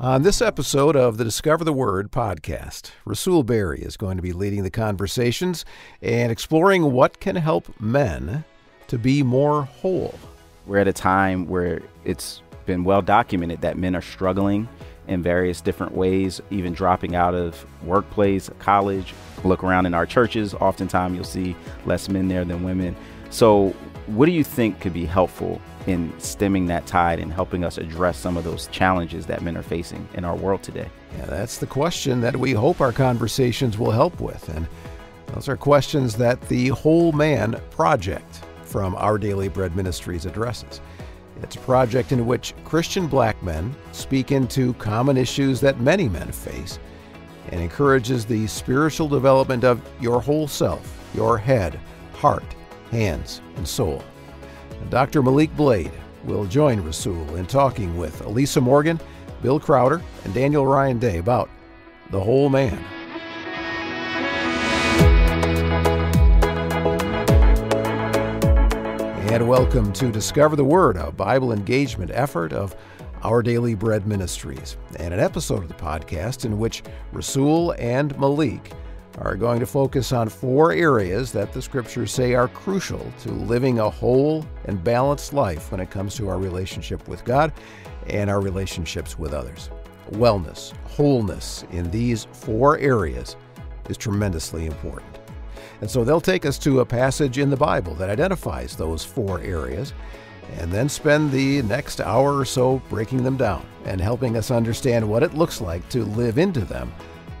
On this episode of the Discover the Word podcast, Rasool Berry is going to be leading the conversations and exploring what can help men to be more whole. We're at a time where it's been well documented that men are struggling in various different ways, even dropping out of workplace, college. Look around in our churches, oftentimes you'll see less men there than women. So, what do you think could be helpful in stemming that tide and helping us address some of those challenges that men are facing in our world today? Yeah, that's the question that we hope our conversations will help with. And those are questions that the Whole Man Project from Our Daily Bread Ministries addresses. It's a project in which Christian black men speak into common issues that many men face and encourages the spiritual development of your whole self, your head, heart, hands, and soul. Dr. Maliek Blade will join Rasool in talking with Elisa Morgan, Bill Crowder, and Daniel Ryan Day about the whole man. And welcome to Discover the Word, a Bible engagement effort of Our Daily Bread Ministries, and an episode of the podcast in which Rasool and Maliek are going to focus on four areas that the scriptures say are crucial to living a whole and balanced life when it comes to our relationship with God and our relationships with others. Wellness, wholeness in these four areas is tremendously important. And so they'll take us to a passage in the Bible that identifies those four areas and then spend the next hour or so breaking them down and helping us understand what it looks like to live into them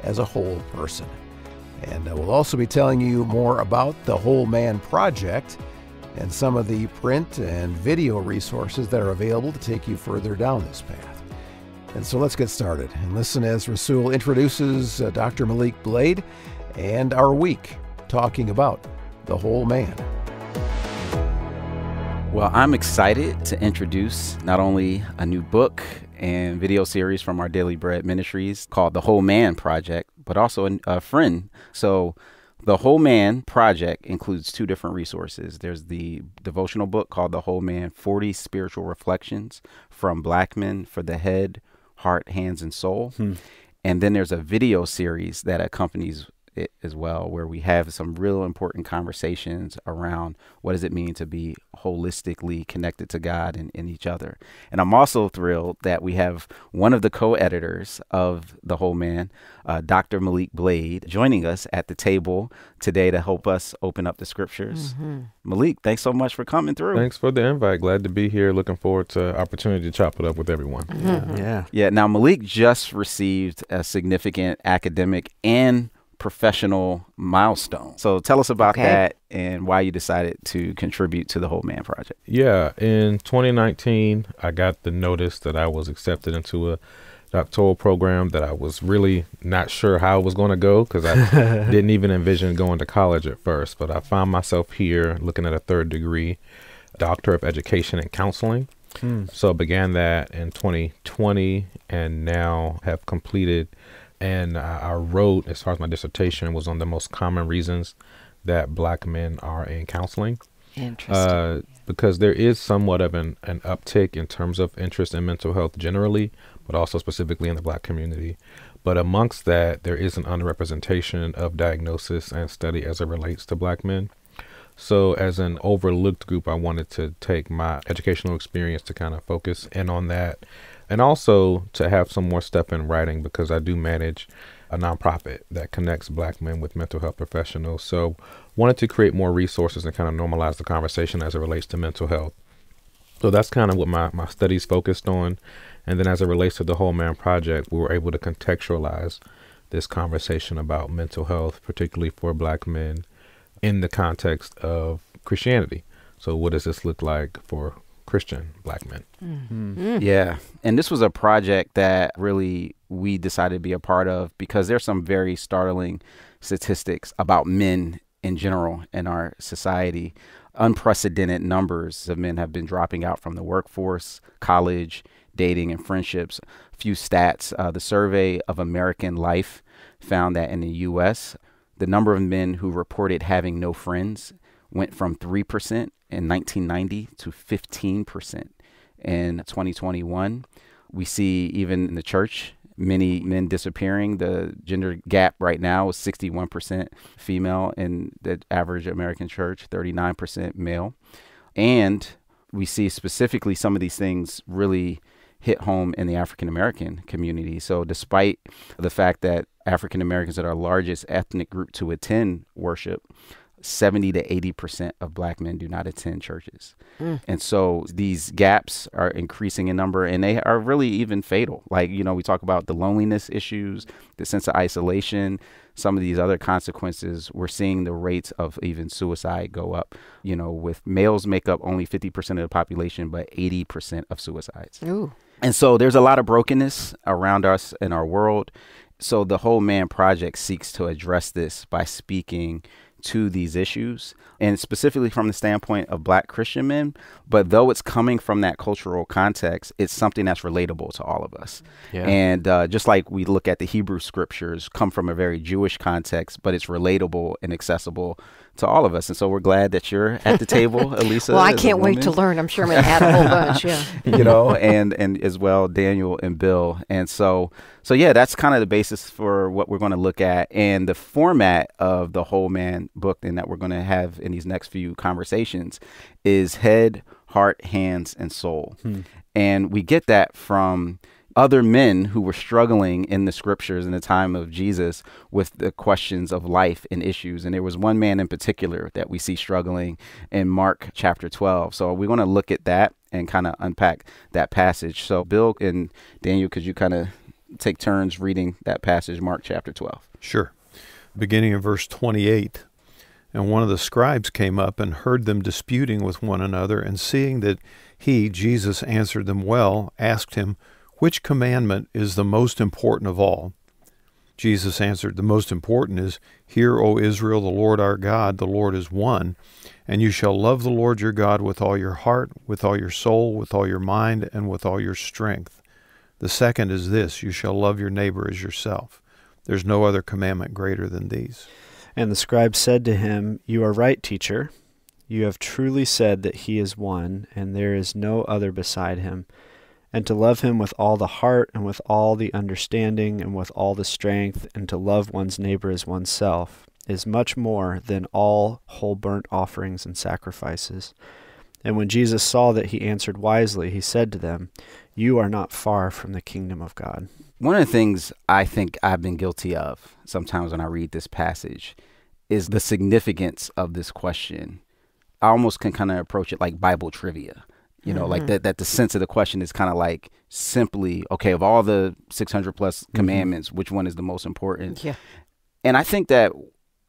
as a whole person. And uh, we'll also be telling you more about the Whole Man Project and some of the print and video resources that are available to take you further down this path. And so let's get started and listen as Rasool introduces uh, Dr. Maliek Blade and our week talking about the whole man. Well, I'm excited to introduce not only a new book and video series from our Daily Bread Ministries called The Whole Man Project, but also a, a friend. So, the Whole Man Project includes two different resources. There's the devotional book called The Whole Man 40 Spiritual Reflections from Black Men for the Head, Heart, Hands, and Soul. Hmm. And then there's a video series that accompanies it as well, where we have some real important conversations around what does it mean to be holistically connected to God and, in each other. And I'm also thrilled that we have one of the co-editors of The Whole Man, uh, Dr. Maliek Blade, joining us at the table today to help us open up the scriptures. Mm-hmm. Maliek, thanks so much for coming through. Thanks for the invite. Glad to be here. Looking forward to opportunity to chop it up with everyone. Mm-hmm. Yeah. Yeah. Now Maliek just received a significant academic and professional milestone. So tell us about okay. that and why you decided to contribute to the Whole Man Project. Yeah, in 2019, I got the notice that I was accepted into a doctoral program that I was really not sure how it was going to go because I didn't even envision going to college at first. But I found myself here looking at a third degree, Doctor of Education and Counseling. Mm. So began that in 2020 and now have completed and I, I wrote as far as my dissertation was on the most common reasons that black men are in counseling. Interesting. Uh, because there is somewhat of an, an uptick in terms of interest in mental health generally, but also specifically in the black community. But amongst that, there is an underrepresentation of diagnosis and study as it relates to black men. So, as an overlooked group, I wanted to take my educational experience to kind of focus in on that and also to have some more stuff in writing because I do manage a nonprofit that connects black men with mental health professionals. So wanted to create more resources and kind of normalize the conversation as it relates to mental health. So that's kind of what my, my studies focused on. And then as it relates to the Whole Man Project, we were able to contextualize this conversation about mental health, particularly for black men, in the context of Christianity. So what does this look like for Christian black men. Mm-hmm. Yeah. And this was a project that really we decided to be a part of because there's some very startling statistics about men in general in our society. Unprecedented numbers of men have been dropping out from the workforce, college, dating, and friendships. A few stats. Uh, the survey of American life found that in the U.S., the number of men who reported having no friends went from 3% in 1990 to 15% in 2021. We see even in the church, many men disappearing. The gender gap right now is 61% female in the average American church, 39% male. And we see specifically some of these things really hit home in the African American community. So, despite the fact that African Americans are our largest ethnic group to attend worship, 70 to 80% of black men do not attend churches. Mm. And so these gaps are increasing in number and they are really even fatal. Like, you know, we talk about the loneliness issues, the sense of isolation, some of these other consequences. We're seeing the rates of even suicide go up, you know, with males make up only 50% of the population, but 80% of suicides. Ooh. And so there's a lot of brokenness around us in our world. So the whole man project seeks to address this by speaking to these issues and specifically from the standpoint of black Christian men. But though it's coming from that cultural context, it's something that's relatable to all of us. Yeah. And uh, just like we look at the Hebrew scriptures, come from a very Jewish context, but it's relatable and accessible to all of us. And so we're glad that you're at the table, Elisa. well, I can't wait to learn. I'm sure I'm going to add a whole bunch. Yeah. you know, and and as well Daniel and Bill. And so so yeah, that's kind of the basis for what we're going to look at and the format of the whole man book and that we're going to have in these next few conversations is head, heart, hands, and soul. Hmm. And we get that from other men who were struggling in the scriptures in the time of Jesus with the questions of life and issues. And there was one man in particular that we see struggling in Mark chapter 12. So we want to look at that and kind of unpack that passage. So, Bill and Daniel, could you kind of take turns reading that passage, Mark chapter 12? Sure. Beginning in verse 28. And one of the scribes came up and heard them disputing with one another, and seeing that he, Jesus, answered them well, asked him, Which commandment is the most important of all? Jesus answered, The most important is, Hear, O Israel, the Lord our God, the Lord is one, and you shall love the Lord your God with all your heart, with all your soul, with all your mind, and with all your strength. The second is this you shall love your neighbor as yourself. There's no other commandment greater than these. And the scribe said to him, You are right, teacher. You have truly said that he is one, and there is no other beside him. And to love him with all the heart, and with all the understanding, and with all the strength, and to love one's neighbor as oneself, is much more than all whole burnt offerings and sacrifices. And when Jesus saw that he answered wisely, he said to them, You are not far from the kingdom of God. One of the things I think I've been guilty of sometimes when I read this passage is the significance of this question. I almost can kind of approach it like Bible trivia. You know, mm-hmm. like that, that the sense of the question is kind of like simply, okay, of all the 600 plus mm-hmm. commandments, which one is the most important? Yeah. And I think that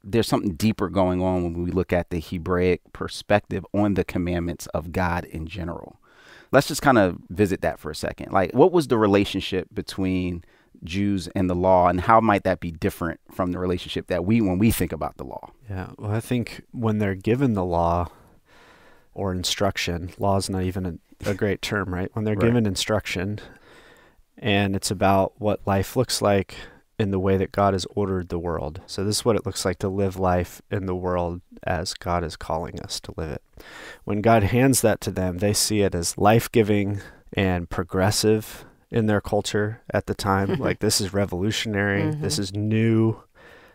there's something deeper going on when we look at the Hebraic perspective on the commandments of God in general. Let's just kind of visit that for a second. Like, what was the relationship between Jews and the law, and how might that be different from the relationship that we when we think about the law? Yeah, well, I think when they're given the law or instruction, law is not even a, a great term, right? When they're right. given instruction, and it's about what life looks like in the way that God has ordered the world. So this is what it looks like to live life in the world as God is calling us to live it. When God hands that to them, they see it as life-giving and progressive in their culture at the time. like this is revolutionary, mm-hmm. this is new.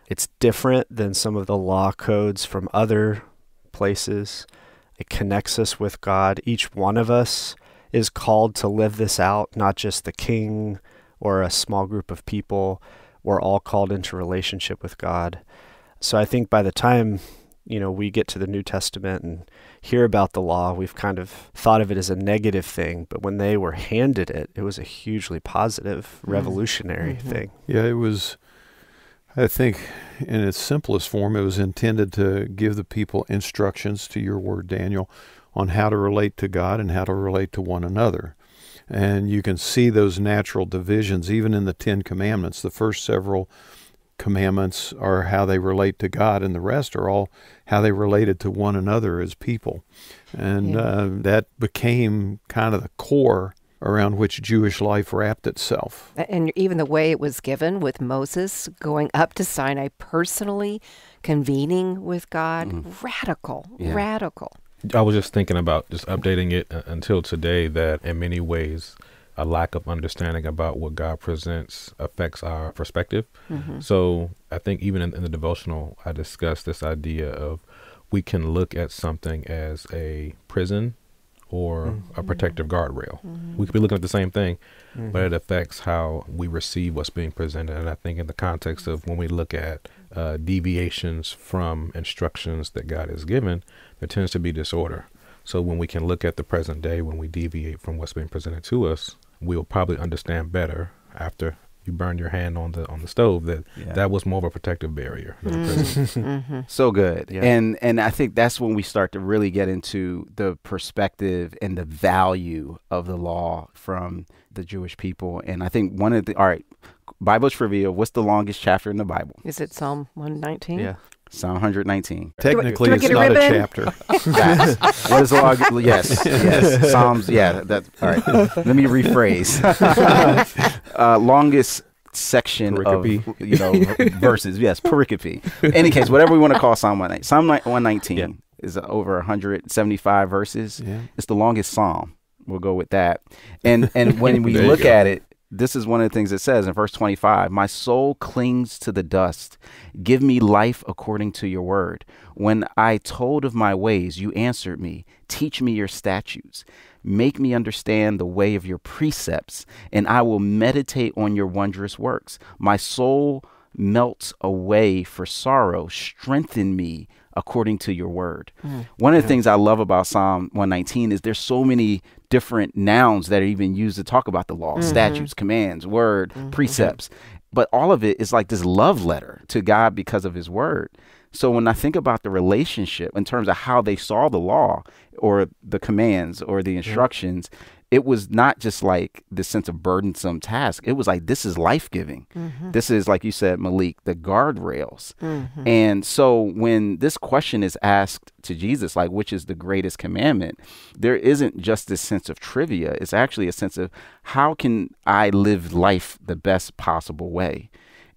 It's different than some of the law codes from other places. It connects us with God. Each one of us is called to live this out, not just the king or a small group of people. We're all called into relationship with God. So I think by the time you know, we get to the New Testament and hear about the law, we've kind of thought of it as a negative thing. But when they were handed it, it was a hugely positive, mm-hmm. revolutionary mm-hmm. thing. Yeah, it was, I think, in its simplest form, it was intended to give the people instructions, to your word, Daniel, on how to relate to God and how to relate to one another. And you can see those natural divisions even in the Ten Commandments. The first several commandments are how they relate to God, and the rest are all how they related to one another as people. And yeah. uh, that became kind of the core around which Jewish life wrapped itself. And even the way it was given with Moses going up to Sinai personally, convening with God, mm. radical, yeah. radical. I was just thinking about just updating it uh, until today that in many ways a lack of understanding about what God presents affects our perspective. Mm-hmm. So I think even in, in the devotional, I discussed this idea of we can look at something as a prison or Mm-hmm. a protective guardrail. We could be looking at the same thing, but it affects how we receive what's being presented. And I think in the context of when we look at uh, deviations from instructions that God has given, there tends to be disorder. So when we can look at the present day, when we deviate from what's being presented to us, we'll probably understand better after you burn your hand on the on the stove that Yeah. that was more of a protective barrier than a. Mm-hmm. So good. Yeah. And and I think that's when we start to really get into the perspective and the value of the law from the Jewish people. And I think one of the all right, Bible trivia, what's the longest chapter in the Bible? Is it Psalm 119? Yeah. Psalm 119. Technically, do I it's get a not a chapter. Facts. what is the log? Yes, yes. Psalms. Yeah. That. All right. Let me rephrase. uh, longest section Pericope. of you know verses. Yes, pericope. Any case, whatever we want to call Psalm 119. Psalm 119 Yeah. is over 175 verses. Yeah. It's the longest psalm. We'll go with that. And and when we look go. at it, this is one of the things it says in verse 25 My soul clings to the dust. Give me life according to your word. When I told of my ways, you answered me. Teach me your statutes. Make me understand the way of your precepts, and I will meditate on your wondrous works. My soul melts away for sorrow. Strengthen me according to your word. Hmm. One of the things I love about Psalm 119 is there's so many different nouns that are even used to talk about the law, mm-hmm. statutes, commands, word, mm-hmm. precepts. But all of it is like this love letter to God because of his word. So when I think about the relationship in terms of how they saw the law or the commands or the instructions, it was not just like this sense of burdensome task. It was like this is life giving. Mm-hmm. This is like you said, Maliek, the guardrails. Mm-hmm. And so when this question is asked to Jesus, like which is the greatest commandment, there isn't just this sense of trivia. It's actually a sense of how can I live life the best possible way?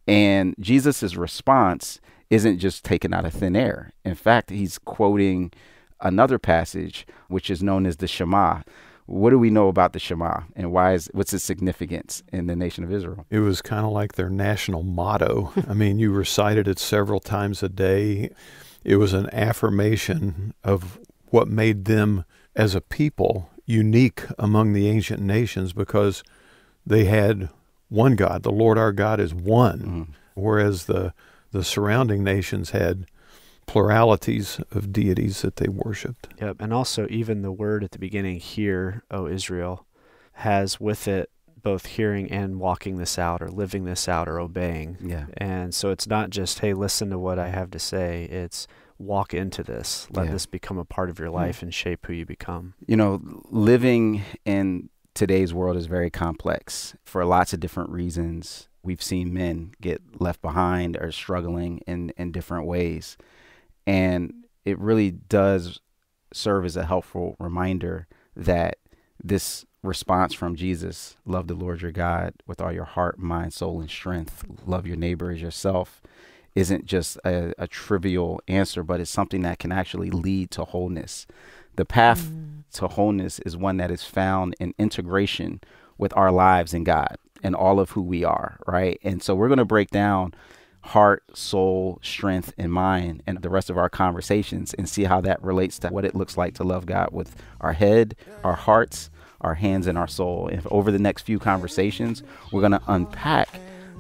And Jesus' response isn't just taken out of thin air. In fact, he's quoting another passage, which is known as the Shema. What do we know about the Shema and why is what's its significance in the nation of Israel? It was kind of like their national motto. I mean, you recited it several times a day. It was an affirmation of what made them as a people unique among the ancient nations because they had one God. The Lord our God is one, mm-hmm. whereas the the surrounding nations had pluralities of deities that they worshipped. Yep. And also, even the word at the beginning, Hear, O Israel, has with it both hearing and walking this out or living this out or obeying. Yeah. And so it's not just, hey, listen to what I have to say. It's walk into this. Let Yeah. this become a part of your life and shape who you become. You know, living in today's world is very complex for lots of different reasons. We've seen men get left behind or struggling in, in different ways. And it really does serve as a helpful reminder that this response from Jesus, love the Lord your God with all your heart, mind, soul, and strength, love your neighbor as yourself, isn't just a, a trivial answer, but it's something that can actually lead to wholeness. The path mm. to wholeness is one that is found in integration with our lives in God and all of who we are, right? And so we're going to break down heart, soul, strength, and mind and the rest of our conversations and see how that relates to what it looks like to love God with our head, our hearts, our hands, and our soul. And over the next few conversations, we're going to unpack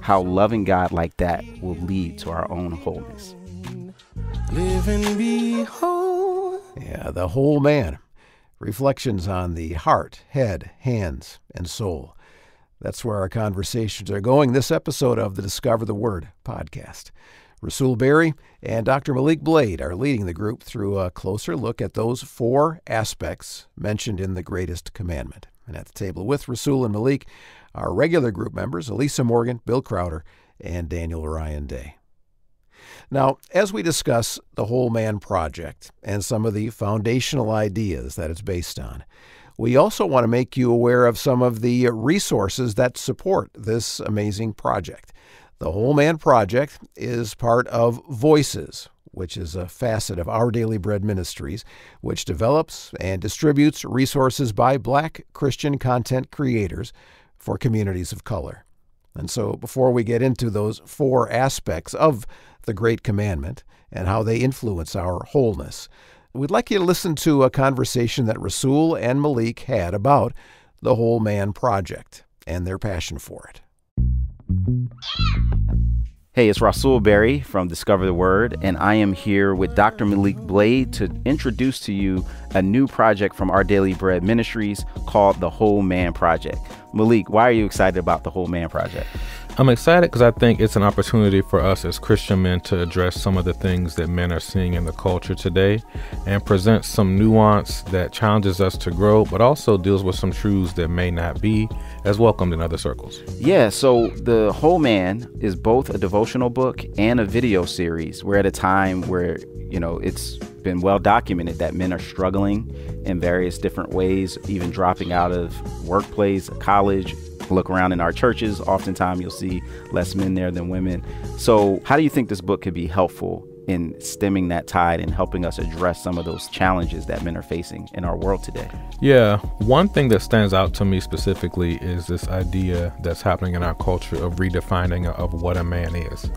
how loving God like that will lead to our own wholeness. Live and be whole. Yeah, the whole man. Reflections on the heart, head, hands, and soul. That's where our conversations are going this episode of the Discover the Word podcast. Rasool Berry and Dr. Maliek Blade are leading the group through a closer look at those four aspects mentioned in the greatest commandment. And at the table with Rasool and Maliek are regular group members Elisa Morgan, Bill Crowder, and Daniel Ryan Day. Now, as we discuss the Whole Man Project and some of the foundational ideas that it's based on, we also want to make you aware of some of the resources that support this amazing project. The Whole Man Project is part of Voices, which is a facet of Our Daily Bread Ministries, which develops and distributes resources by black Christian content creators for communities of color. And so, before we get into those four aspects of the Great Commandment and how they influence our wholeness, we'd like you to listen to a conversation that Rasool and Maliek had about the Whole Man Project and their passion for it. Hey, it's Rasool Berry from Discover the Word, and I am here with Dr. Maliek Blade to introduce to you a new project from Our Daily Bread Ministries called the Whole Man Project. Maliek, why are you excited about the Whole Man Project? I'm excited because I think it's an opportunity for us as Christian men to address some of the things that men are seeing in the culture today and present some nuance that challenges us to grow, but also deals with some truths that may not be as welcomed in other circles. Yeah, so The Whole Man is both a devotional book and a video series. We're at a time where, you know, it's been well documented that men are struggling in various different ways, even dropping out of workplace, college, look around in our churches, oftentimes you'll see less men there than women. So, how do you think this book could be helpful in stemming that tide and helping us address some of those challenges that men are facing in our world today? Yeah, one thing that stands out to me specifically is this idea that's happening in our culture of redefining of what a man is.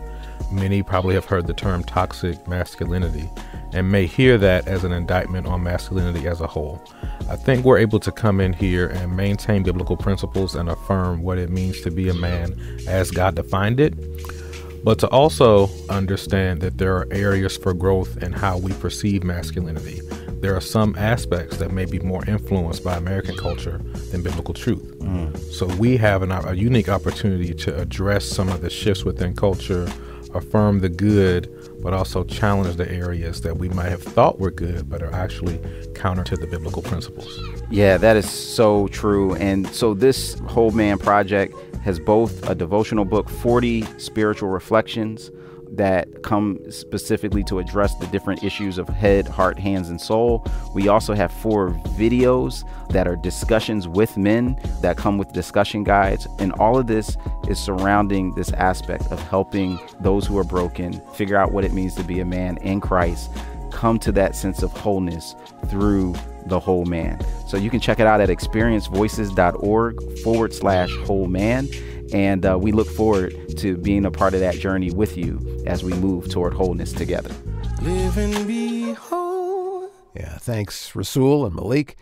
Many probably have heard the term toxic masculinity and may hear that as an indictment on masculinity as a whole. I think we're able to come in here and maintain biblical principles and affirm what it means to be a man as God defined it, but to also understand that there are areas for growth in how we perceive masculinity. There are some aspects that may be more influenced by American culture than biblical truth. Mm. So we have an, a unique opportunity to address some of the shifts within culture, affirm the good, but also challenge the areas that we might have thought were good, but are actually counter to the biblical principles. Yeah, that is so true. And so this Whole Man Project has both a devotional book, 40 spiritual reflections, that come specifically to address the different issues of head, heart, hands, and soul. We also have four videos that are discussions with men that come with discussion guides. And all of this is surrounding this aspect of helping those who are broken figure out what it means to be a man in Christ, come to that sense of wholeness through the whole man. So you can check it out at experiencevoices.org forward slash whole man. And uh, we look forward to being a part of that journey with you as we move toward wholeness together. Live and be whole. Yeah, thanks, Rasool and Maliek.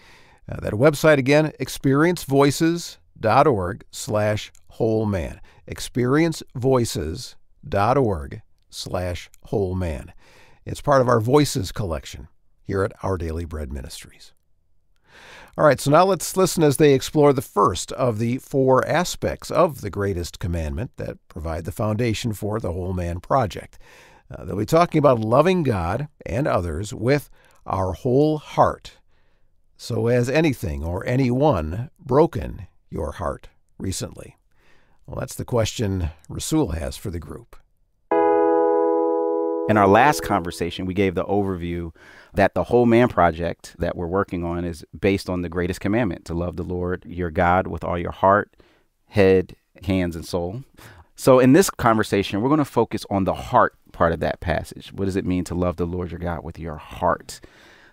Uh, that website again, experiencevoices.org slash whole man. Experiencevoices.org slash whole man. It's part of our Voices collection here at Our Daily Bread Ministries. All right, so now let's listen as they explore the first of the four aspects of the greatest commandment that provide the foundation for the Whole Man Project. Uh, they'll be talking about loving God and others with our whole heart. So, has anything or anyone broken your heart recently? Well, that's the question Rasool has for the group. In our last conversation, we gave the overview that the whole man project that we're working on is based on the greatest commandment to love the Lord your God with all your heart, head, hands, and soul. So, in this conversation, we're going to focus on the heart part of that passage. What does it mean to love the Lord your God with your heart?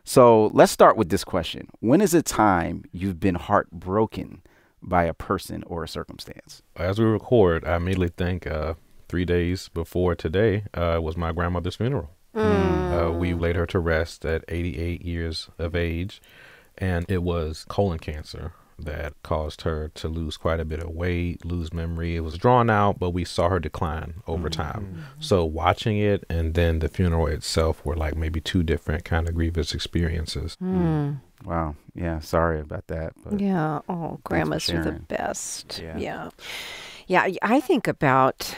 So, let's start with this question When is a time you've been heartbroken by a person or a circumstance? As we record, I immediately think uh, three days before today uh, was my grandmother's funeral. Mm. Uh, we laid her to rest at 88 years of age, and it was colon cancer that caused her to lose quite a bit of weight, lose memory. It was drawn out, but we saw her decline over mm-hmm. time. So watching it and then the funeral itself were like maybe two different kind of grievous experiences. Mm. Wow. Yeah. Sorry about that. yeah. Oh, grandmas are the best. Yeah. yeah. Yeah. I think about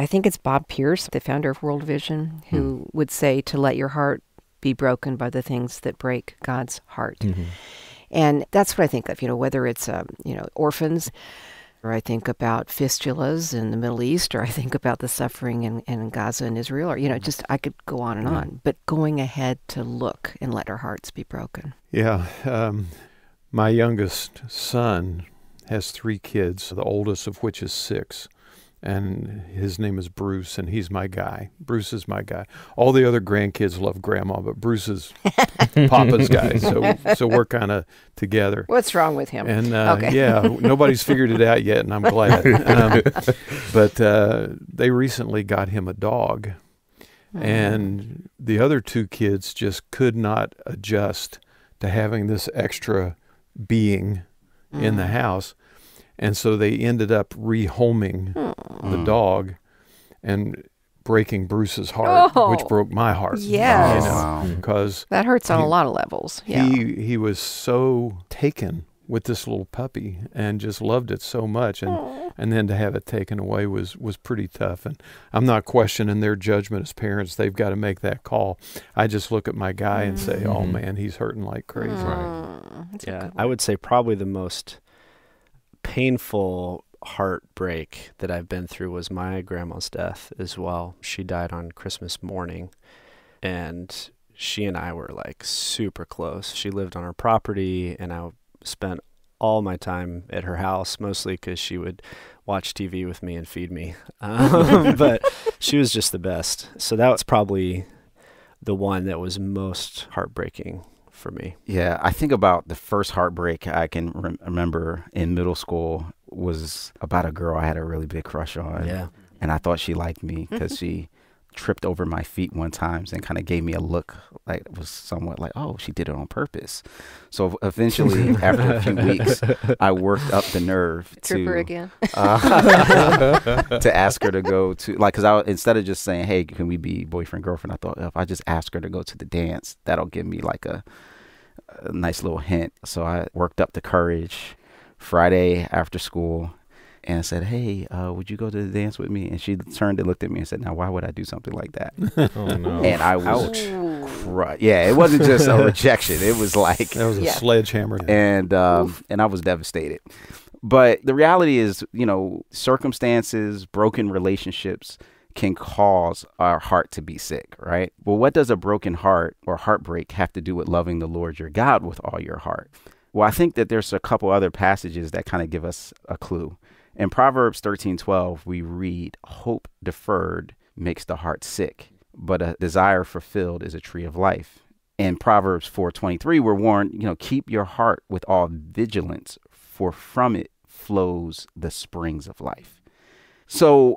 I think it's Bob Pierce, the founder of World Vision, who mm. would say to let your heart be broken by the things that break God's heart. Mm-hmm. And that's what I think of, you know, whether it's, um, you know, orphans, or I think about fistulas in the Middle East, or I think about the suffering in, in Gaza and Israel, or, you know, just I could go on and on. But going ahead to look and let our hearts be broken. Yeah. Um, my youngest son has three kids, the oldest of which is six. And his name is Bruce, and he's my guy. Bruce is my guy. All the other grandkids love Grandma, but Bruce is Papa's guy. So, so we're kind of together. What's wrong with him? And uh, okay. yeah, nobody's figured it out yet, and I'm glad. Um, but uh, they recently got him a dog, mm. and the other two kids just could not adjust to having this extra being mm. in the mm. house and so they ended up rehoming mm. the dog and breaking Bruce's heart, oh, which broke my heart. Yes, you know, because that hurts on he, a lot of levels. Yeah. He he was so taken with this little puppy and just loved it so much and Aww. and then to have it taken away was was pretty tough and I'm not questioning their judgment as parents they've got to make that call I just look at my guy and say oh mm-hmm. man he's hurting like crazy right yeah I would say probably the most painful heartbreak that I've been through was my grandma's death as well. She died on Christmas morning, and she and I were like super close. She lived on our property, and I spent all my time at her house, mostly because she would watch TV with me and feed me. Um, but she was just the best. So that was probably the one that was most heartbreaking for me. Yeah, I think about the first heartbreak I can remember in middle school was about a girl I had a really big crush on. Yeah. And I thought she liked me because she tripped over my feet one time and kind of gave me a look like it was somewhat like, oh, she did it on purpose. So eventually, after a few weeks, I worked up the nerve to again. Uh, to ask her to go to like because I instead of just saying, hey, can we be boyfriend girlfriend? I thought if I just ask her to go to the dance, that'll give me like a, a nice little hint. So I worked up the courage. Friday after school and said, "Hey, uh, would you go to the dance with me?" And she turned and looked at me and said, "Now, why would I do something like that?" oh no! And I was, cru- yeah, it wasn't just a rejection; it was like that was a yeah. sledgehammer, and um, and I was devastated. But the reality is, you know, circumstances, broken relationships can cause our heart to be sick, right? Well, what does a broken heart or heartbreak have to do with loving the Lord your God with all your heart? Well, I think that there's a couple other passages that kind of give us a clue. In Proverbs 13:12, we read, "Hope deferred makes the heart sick, but a desire fulfilled is a tree of life." In Proverbs 4:23, we're warned, you know, keep your heart with all vigilance, for from it flows the springs of life. So,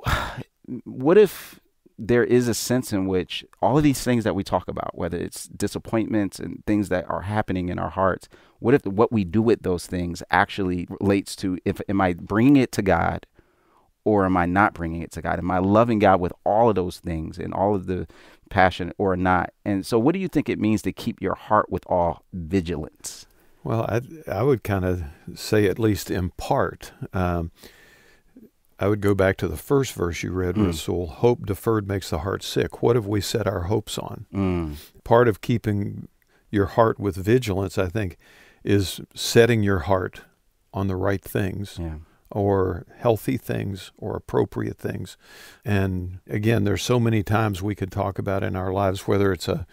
what if there is a sense in which all of these things that we talk about, whether it's disappointments and things that are happening in our hearts, what if what we do with those things actually relates to if am I bringing it to God or am I not bringing it to God? Am I loving God with all of those things and all of the passion or not? And so, what do you think it means to keep your heart with all vigilance? Well, I I would kind of say at least in part. Um, I would go back to the first verse you read, mm. Rasool. Hope deferred makes the heart sick. What have we set our hopes on? Mm. Part of keeping your heart with vigilance, I think, is setting your heart on the right things. Yeah. Or healthy things or appropriate things. And again, there's so many times we could talk about in our lives, whether it's a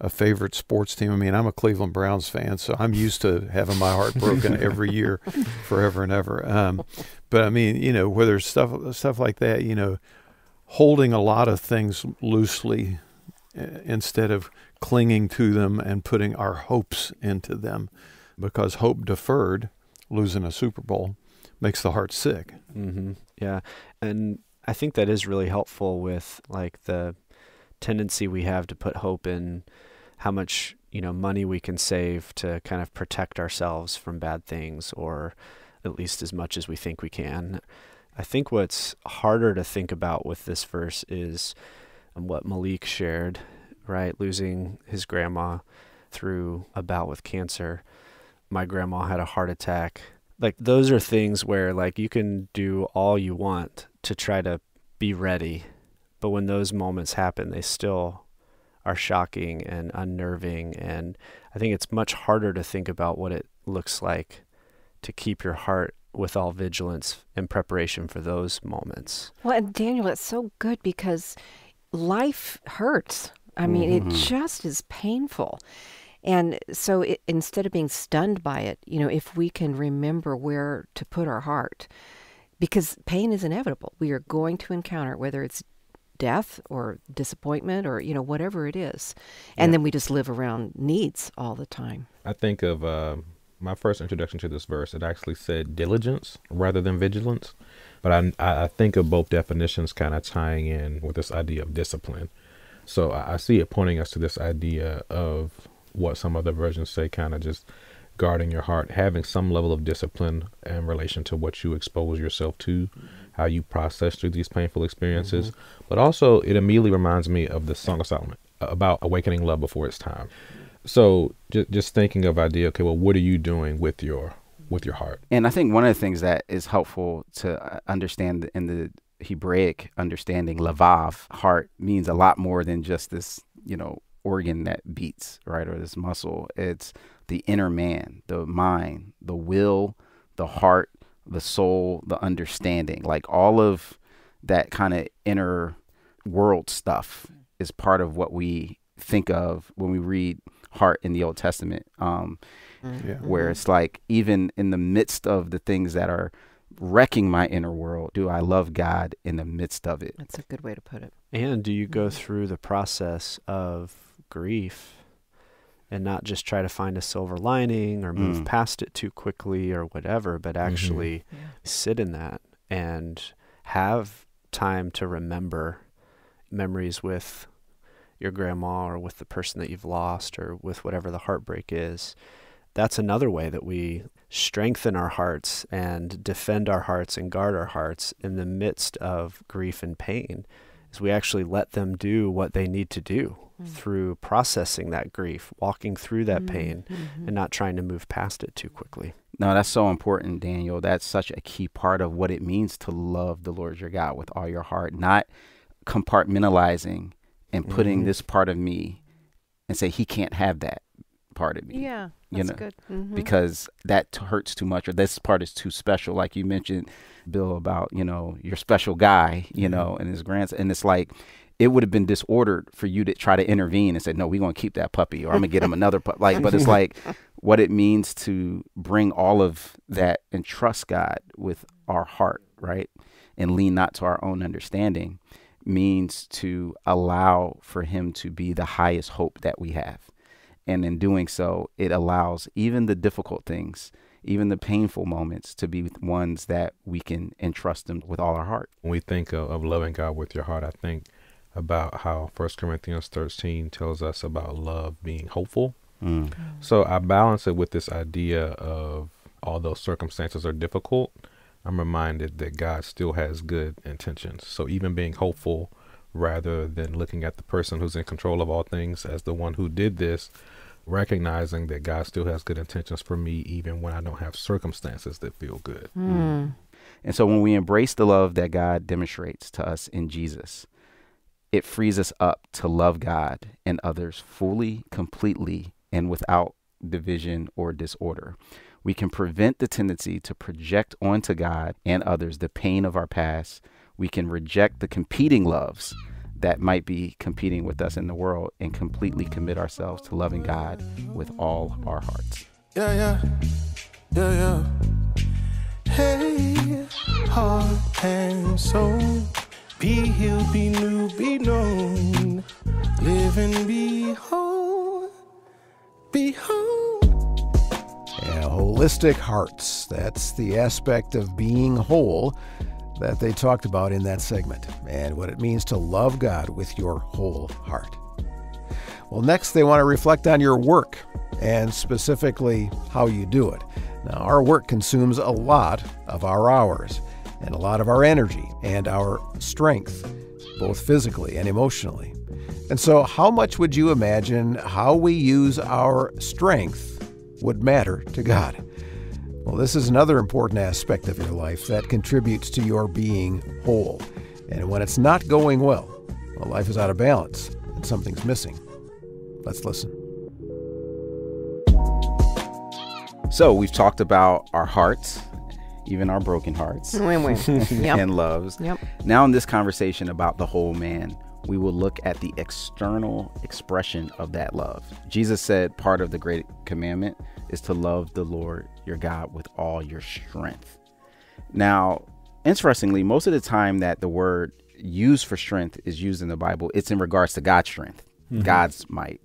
a favorite sports team. I mean, I'm a Cleveland Browns fan, so I'm used to having my heart broken every year, forever and ever. Um, but I mean, you know, whether stuff stuff like that, you know, holding a lot of things loosely uh, instead of clinging to them and putting our hopes into them, because hope deferred, losing a Super Bowl, makes the heart sick. Mm-hmm. Yeah, and I think that is really helpful with like the tendency we have to put hope in how much you know money we can save to kind of protect ourselves from bad things or at least as much as we think we can. I think what's harder to think about with this verse is what Maliek shared right? Losing his grandma through a bout with cancer. My grandma had a heart attack. Like those are things where like you can do all you want to try to be ready but when those moments happen, they still are shocking and unnerving. And I think it's much harder to think about what it looks like to keep your heart with all vigilance in preparation for those moments. Well, and Daniel, it's so good because life hurts. I mean, mm-hmm. it just is painful. And so it, instead of being stunned by it, you know, if we can remember where to put our heart, because pain is inevitable. We are going to encounter it, whether it's death or disappointment or you know whatever it is, and yeah. then we just live around needs all the time. I think of uh, my first introduction to this verse. It actually said diligence rather than vigilance, but I I think of both definitions kind of tying in with this idea of discipline. So I, I see it pointing us to this idea of what some other versions say, kind of just guarding your heart, having some level of discipline in relation to what you expose yourself to, how you process through these painful experiences. Mm-hmm. But also, it immediately reminds me of the Song of Solomon about awakening love before it's time. So just just thinking of idea, okay, well, what are you doing with your with your heart? And I think one of the things that is helpful to uh, understand in the Hebraic understanding, lavav, heart means a lot more than just this, you know, organ that beats, right, or this muscle. It's the inner man, the mind, the will, the heart, the soul, the understanding. Like all of that kind of inner world stuff is part of what we think of when we read heart in the Old Testament. Um, mm-hmm. yeah. Where it's like, even in the midst of the things that are wrecking my inner world, do I love God in the midst of it? That's a good way to put it. And do you go through the process of grief and not just try to find a silver lining or move mm. past it too quickly or whatever, but mm-hmm. actually mm-hmm. yeah. sit in that and have time to remember memories with your grandma or with the person that you've lost or with whatever the heartbreak is. That's another way that we strengthen our hearts and defend our hearts and guard our hearts in the midst of grief and pain is we actually let them do what they need to do mm. through processing that grief, walking through that mm. pain, mm-hmm. and not trying to move past it too quickly. No, that's so important, Daniel. That's such a key part of what it means to love the Lord your God with all your heart, not compartmentalizing and putting mm-hmm. this part of me and say he can't have that part of me. Yeah, that's you know, good. Mm-hmm. Because that t- hurts too much, or this part is too special. Like you mentioned, Bill, about you know your special guy, you mm-hmm. know, and his grandson, and it's like it would have been disordered for you to try to intervene and say, no, we're going to keep that puppy or I'm going to get him another puppy. Like, but it's like what it means to bring all of that and trust God with our heart, right? And lean not to our own understanding means to allow for him to be the highest hope that we have. And in doing so, it allows even the difficult things, even the painful moments to be ones that we can entrust him with all our heart. When we think of, of loving God with your heart, I think about how First Corinthians 13 tells us about love being hopeful. Mm. So I balance it with this idea of although circumstances are difficult, I'm reminded that God still has good intentions. So even being hopeful rather than looking at the person who's in control of all things as the one who did this, recognizing that God still has good intentions for me even when I don't have circumstances that feel good. Mm. And so when we embrace the love that God demonstrates to us in Jesus, it frees us up to love God and others fully, completely, and without division or disorder. We can prevent the tendency to project onto God and others the pain of our past. We can reject the competing loves that might be competing with us in the world and completely commit ourselves to loving God with all our hearts. Yeah, yeah, yeah, yeah. Hey, heart and soul. Be healed, be new, be known. Live and be whole. Be whole. Yeah, holistic hearts. That's the aspect of being whole that they talked about in that segment and what it means to love God with your whole heart. Well, next, they want to reflect on your work and specifically how you do it. Now, our work consumes a lot of our hours and a lot of our energy and our strength, both physically and emotionally. And so, how much would you imagine how we use our strength would matter to God? Well, this is another important aspect of your life that contributes to your being whole. And when it's not going well, well, life is out of balance and something's missing. Let's listen. So, we've talked about our hearts even our broken hearts win, win. Yep. and loves. Yep. Now, in this conversation about the whole man, we will look at the external expression of that love. Jesus said part of the great commandment is to love the Lord your God with all your strength. Now, interestingly, most of the time that the word used for strength is used in the Bible, it's in regards to God's strength, mm-hmm. God's might.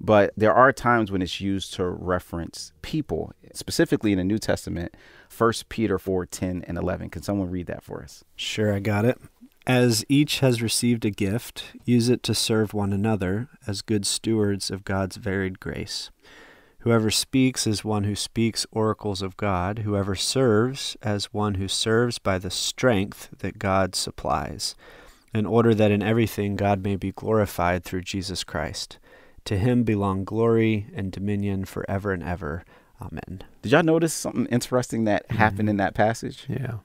But there are times when it's used to reference people, specifically in the New Testament, 1 Peter 4 10 and 11. Can someone read that for us? Sure, I got it. As each has received a gift, use it to serve one another as good stewards of God's varied grace. Whoever speaks is one who speaks oracles of God. Whoever serves as one who serves by the strength that God supplies, in order that in everything God may be glorified through Jesus Christ. To him belong glory and dominion forever and ever. Amen. Did y'all notice something interesting that mm-hmm. happened in that passage? Yeah.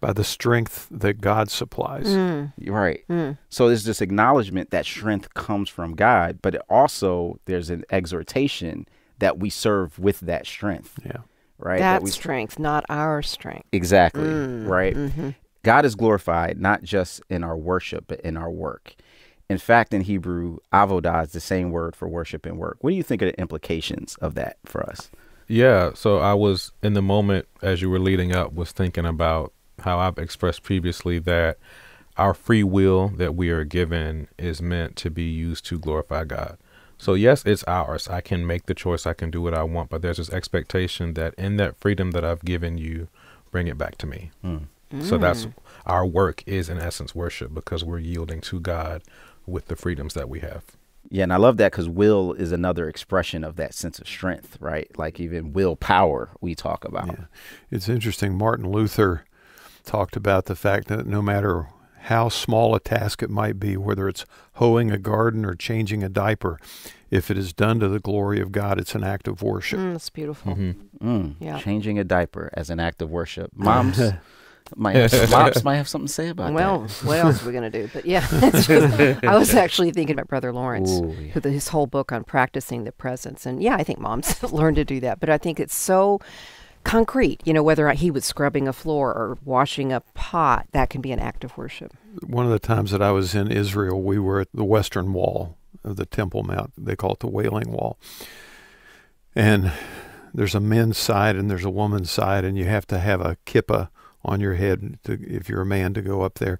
By the strength that God supplies. Mm. Right. Mm. So there's this acknowledgement that strength comes from God, but also there's an exhortation that we serve with that strength. Yeah. Right. That, that we, strength, not our strength. Exactly. Mm. Right. Mm-hmm. God is glorified not just in our worship, but in our work. In fact, in Hebrew, avodah is the same word for worship and work. What do you think of the implications of that for us? Yeah, so I was in the moment as you were leading up was thinking about how I've expressed previously that our free will that we are given is meant to be used to glorify God. So, yes, it's ours. I can make the choice. I can do what I want. But there's this expectation that in that freedom that I've given you, bring it back to me. Mm. So, that's our work is in essence worship because we're yielding to God with the freedoms that we have. Yeah, and I love that because will is another expression of that sense of strength, right? Like even willpower we talk about. Yeah. It's interesting. Martin Luther talked about the fact that no matter how small a task it might be, whether it's hoeing a garden or changing a diaper, if it is done to the glory of God, it's an act of worship. Mm, that's beautiful. Mm-hmm. Mm, yeah. Changing a diaper as an act of worship. Moms, might have, moms might have something to say about well, that. Well, what else are we going to do? But yeah, just, I was actually thinking about Brother Lawrence, Ooh, yeah. who his whole book on practicing the presence. And yeah, I think moms learn to do that. But I think it's so concrete, you know, whether he was scrubbing a floor or washing a pot, that can be an act of worship. One of the times that I was in Israel, we were at the western wall of the Temple Mount. They call it the Wailing Wall. And there's a men's side and there's a woman's side, and you have to have a kippah on your head to, if you're a man to go up there.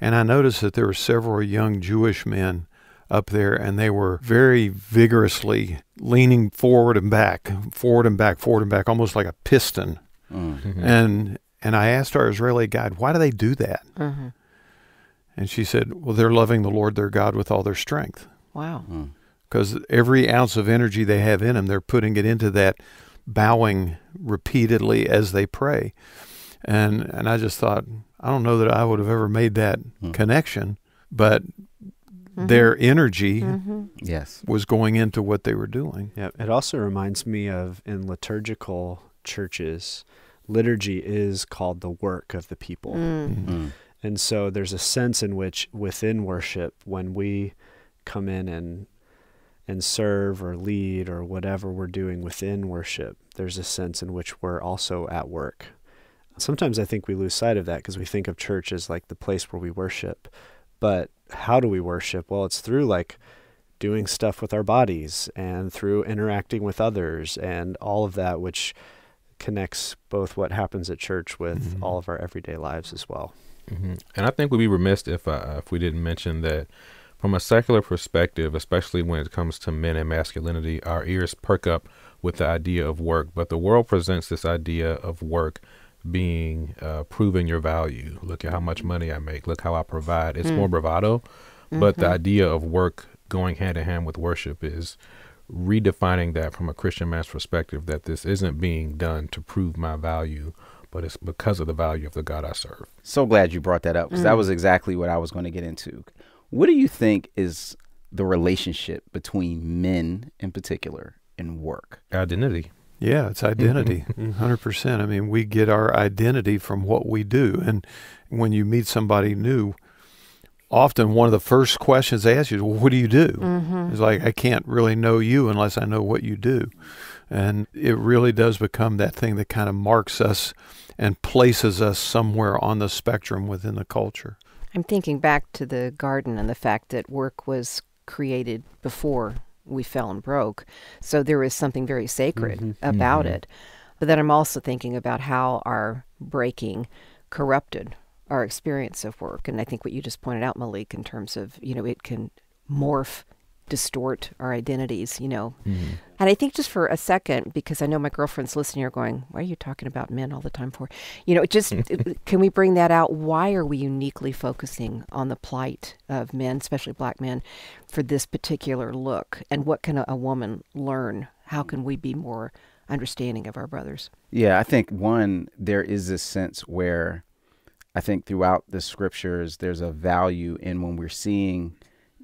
And I noticed that there were several young Jewish men up there, and they were very vigorously leaning forward and back, forward and back, forward and back, almost like a piston. Mm-hmm. And and I asked our Israeli guide, why do they do that? Mm-hmm. And she said, well, they're loving the Lord their God with all their strength. Wow. Because mm. every ounce of energy they have in them, they're putting it into that bowing repeatedly as they pray. And and I just thought, I don't know that I would have ever made that mm. connection, but Mm-hmm. their energy mm-hmm. yes was going into what they were doing. Yeah, it also reminds me of in liturgical churches, liturgy is called the work of the people. Mm. Mm-hmm. And so there's a sense in which within worship when we come in and and serve or lead or whatever we're doing within worship, there's a sense in which we're also at work. Sometimes I think we lose sight of that because we think of church as like the place where we worship. But how do we worship? Well, it's through like doing stuff with our bodies and through interacting with others and all of that, which connects both what happens at church with mm-hmm. all of our everyday lives as well. Mm-hmm. And I think we'd be remiss if uh, if we didn't mention that from a secular perspective, especially when it comes to men and masculinity, our ears perk up with the idea of work. But the world presents this idea of work being uh, proving your value. Look at how much money I make. Look how I provide. It's mm. more bravado, mm-hmm. but the mm-hmm. idea of work going hand in hand with worship is redefining that from a Christian man's perspective. That this isn't being done to prove my value, but it's because of the value of the God I serve. So glad you brought that up because mm. that was exactly what I was going to get into. What do you think is the relationship between men in particular and work? Identity. Yeah, it's identity, 100%. Mm-hmm. I mean, we get our identity from what we do. And when you meet somebody new, often one of the first questions they ask you is, well, what do you do? Mm-hmm. It's like, I can't really know you unless I know what you do. And it really does become that thing that kind of marks us and places us somewhere on the spectrum within the culture. I'm thinking back to the garden and the fact that work was created before we fell and broke. So there is something very sacred mm-hmm. about mm-hmm. it. But then I'm also thinking about how our breaking corrupted our experience of work. And I think what you just pointed out, Maliek, in terms of, you know, it can morph distort our identities, you know. Mm-hmm. And I think just for a second, because I know my girlfriend's listening, are going, "Why are you talking about men all the time for?" You know, just can we bring that out? Why are we uniquely focusing on the plight of men, especially black men, for this particular look? And what can a, a woman learn? How can we be more understanding of our brothers? Yeah, I think one there is this sense where I think throughout the scriptures there's a value in when we're seeing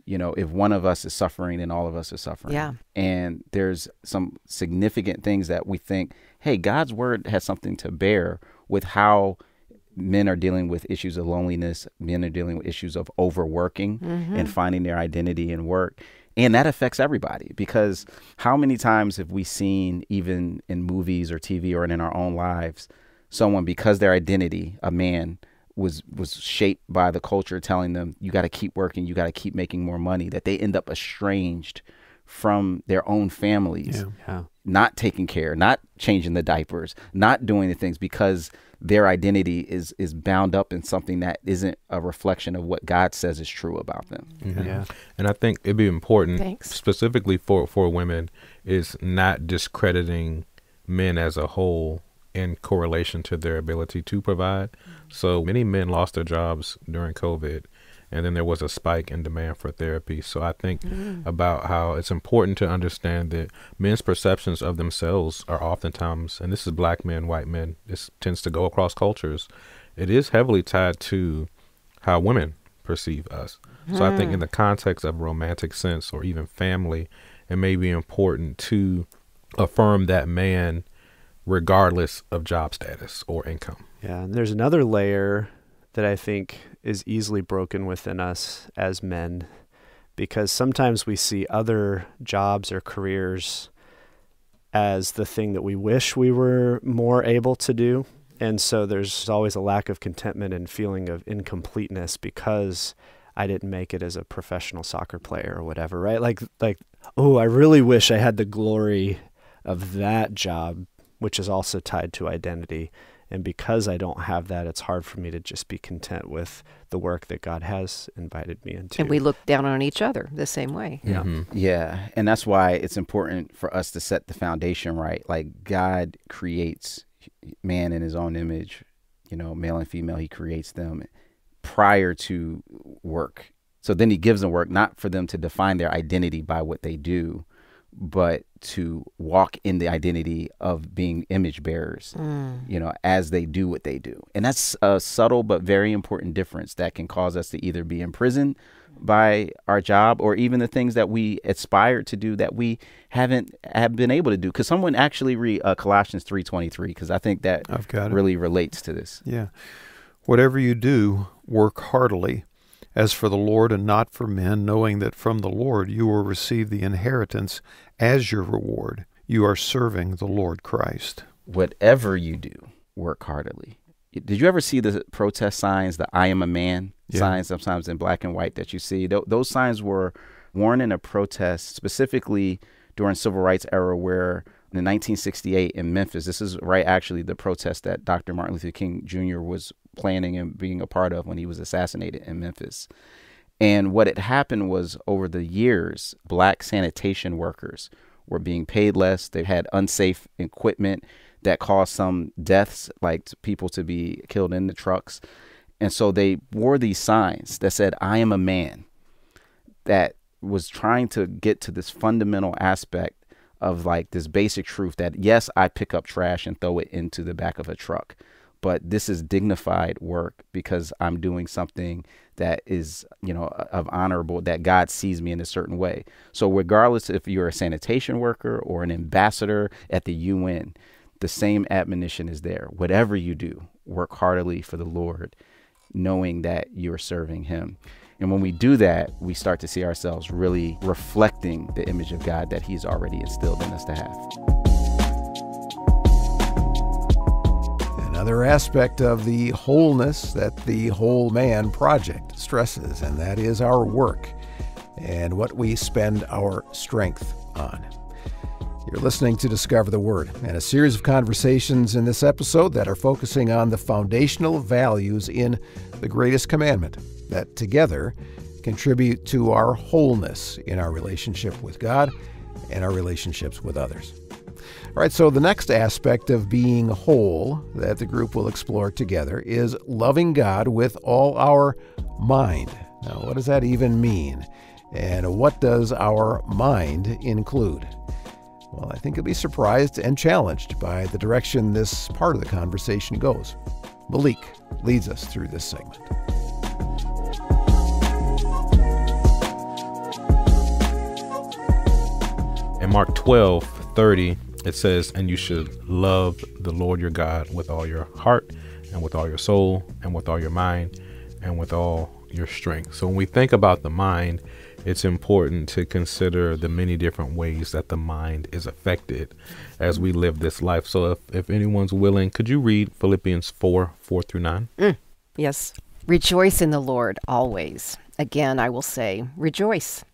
you know, if one of us is suffering, then all of us are suffering. Yeah. And there's some significant things that we think, hey, God's word has something to bear with how men are dealing with issues of loneliness, men are dealing with issues of overworking mm-hmm. and finding their identity in work. And that affects everybody because how many times have we seen, even in movies or TV or in our own lives, someone, because their identity, a man, was was shaped by the culture telling them you got to keep working, you got to keep making more money, that they end up estranged from their own families, yeah. Yeah. not taking care, not changing the diapers, not doing the things because their identity is is bound up in something that isn't a reflection of what God says is true about them. Mm-hmm. Yeah. And I think it'd be important Thanks. specifically for for women is not discrediting men as a whole in correlation to their ability to provide. So many men lost their jobs during COVID, and then there was a spike in demand for therapy. So I think mm. about how it's important to understand that men's perceptions of themselves are oftentimes, and this is black men, white men, this tends to go across cultures, it is heavily tied to how women perceive us. Mm. So I think in the context of romantic sense or even family, it may be important to affirm that man regardless of job status or income. Yeah, and there's another layer that I think is easily broken within us as men because sometimes we see other jobs or careers as the thing that we wish we were more able to do. And so there's always a lack of contentment and feeling of incompleteness because I didn't make it as a professional soccer player or whatever, right? Like like oh, I really wish I had the glory of that job which is also tied to identity. And because I don't have that, it's hard for me to just be content with the work that God has invited me into. And we look down on each other the same way. Yeah. Mm-hmm. Yeah. And that's why it's important for us to set the foundation right. Like God creates man in his own image, you know, male and female, he creates them prior to work. So then he gives them work, not for them to define their identity by what they do, but to walk in the identity of being image bearers, mm. you know, as they do what they do. And that's a subtle but very important difference that can cause us to either be imprisoned by our job or even the things that we aspire to do that we haven't have been able to do because someone actually read uh, colossians 3.23 because i think that I've got really relates to this yeah whatever you do work heartily as for the Lord and not for men, knowing that from the Lord you will receive the inheritance as your reward. You are serving the Lord Christ. Whatever you do, work heartily. Did you ever see the protest signs, the I am a man yeah. signs, sometimes in black and white that you see? Th- those signs were worn in a protest specifically during civil rights era where in 1968 in Memphis, this is right actually the protest that Dr. Martin Luther King Jr. was planning and being a part of when he was assassinated in Memphis. And what had happened was over the years, black sanitation workers were being paid less. They had unsafe equipment that caused some deaths, like people to be killed in the trucks. And so they wore these signs that said, I am a man, that was trying to get to this fundamental aspect of like this basic truth that, yes, I pick up trash and throw it into the back of a truck but this is dignified work because I'm doing something that is, you know, of honorable that God sees me in a certain way. So regardless if you're a sanitation worker or an ambassador at the UN, the same admonition is there. Whatever you do, work heartily for the Lord, knowing that you're serving him. And when we do that, we start to see ourselves really reflecting the image of God that he's already instilled in us to have. another aspect of the wholeness that the Whole Man Project stresses, and that is our work and what we spend our strength on. You're listening to Discover the Word and a series of conversations in this episode that are focusing on the foundational values in the greatest commandment that together contribute to our wholeness in our relationship with God and our relationships with others. All right, so the next aspect of being whole that the group will explore together is loving God with all our mind. Now, what does that even mean? And what does our mind include? Well, I think you'll be surprised and challenged by the direction this part of the conversation goes. Maliek leads us through this segment. In Mark 12, 30, it says, And you should love the Lord your God with all your heart, and with all your soul, and with all your mind, and with all your strength. So when we think about the mind, it's important to consider the many different ways that the mind is affected as we live this life. So if, if anyone's willing, could you read Philippians 4 4 through 9? Mm, yes. Rejoice in the Lord always. Again, I will say, rejoice.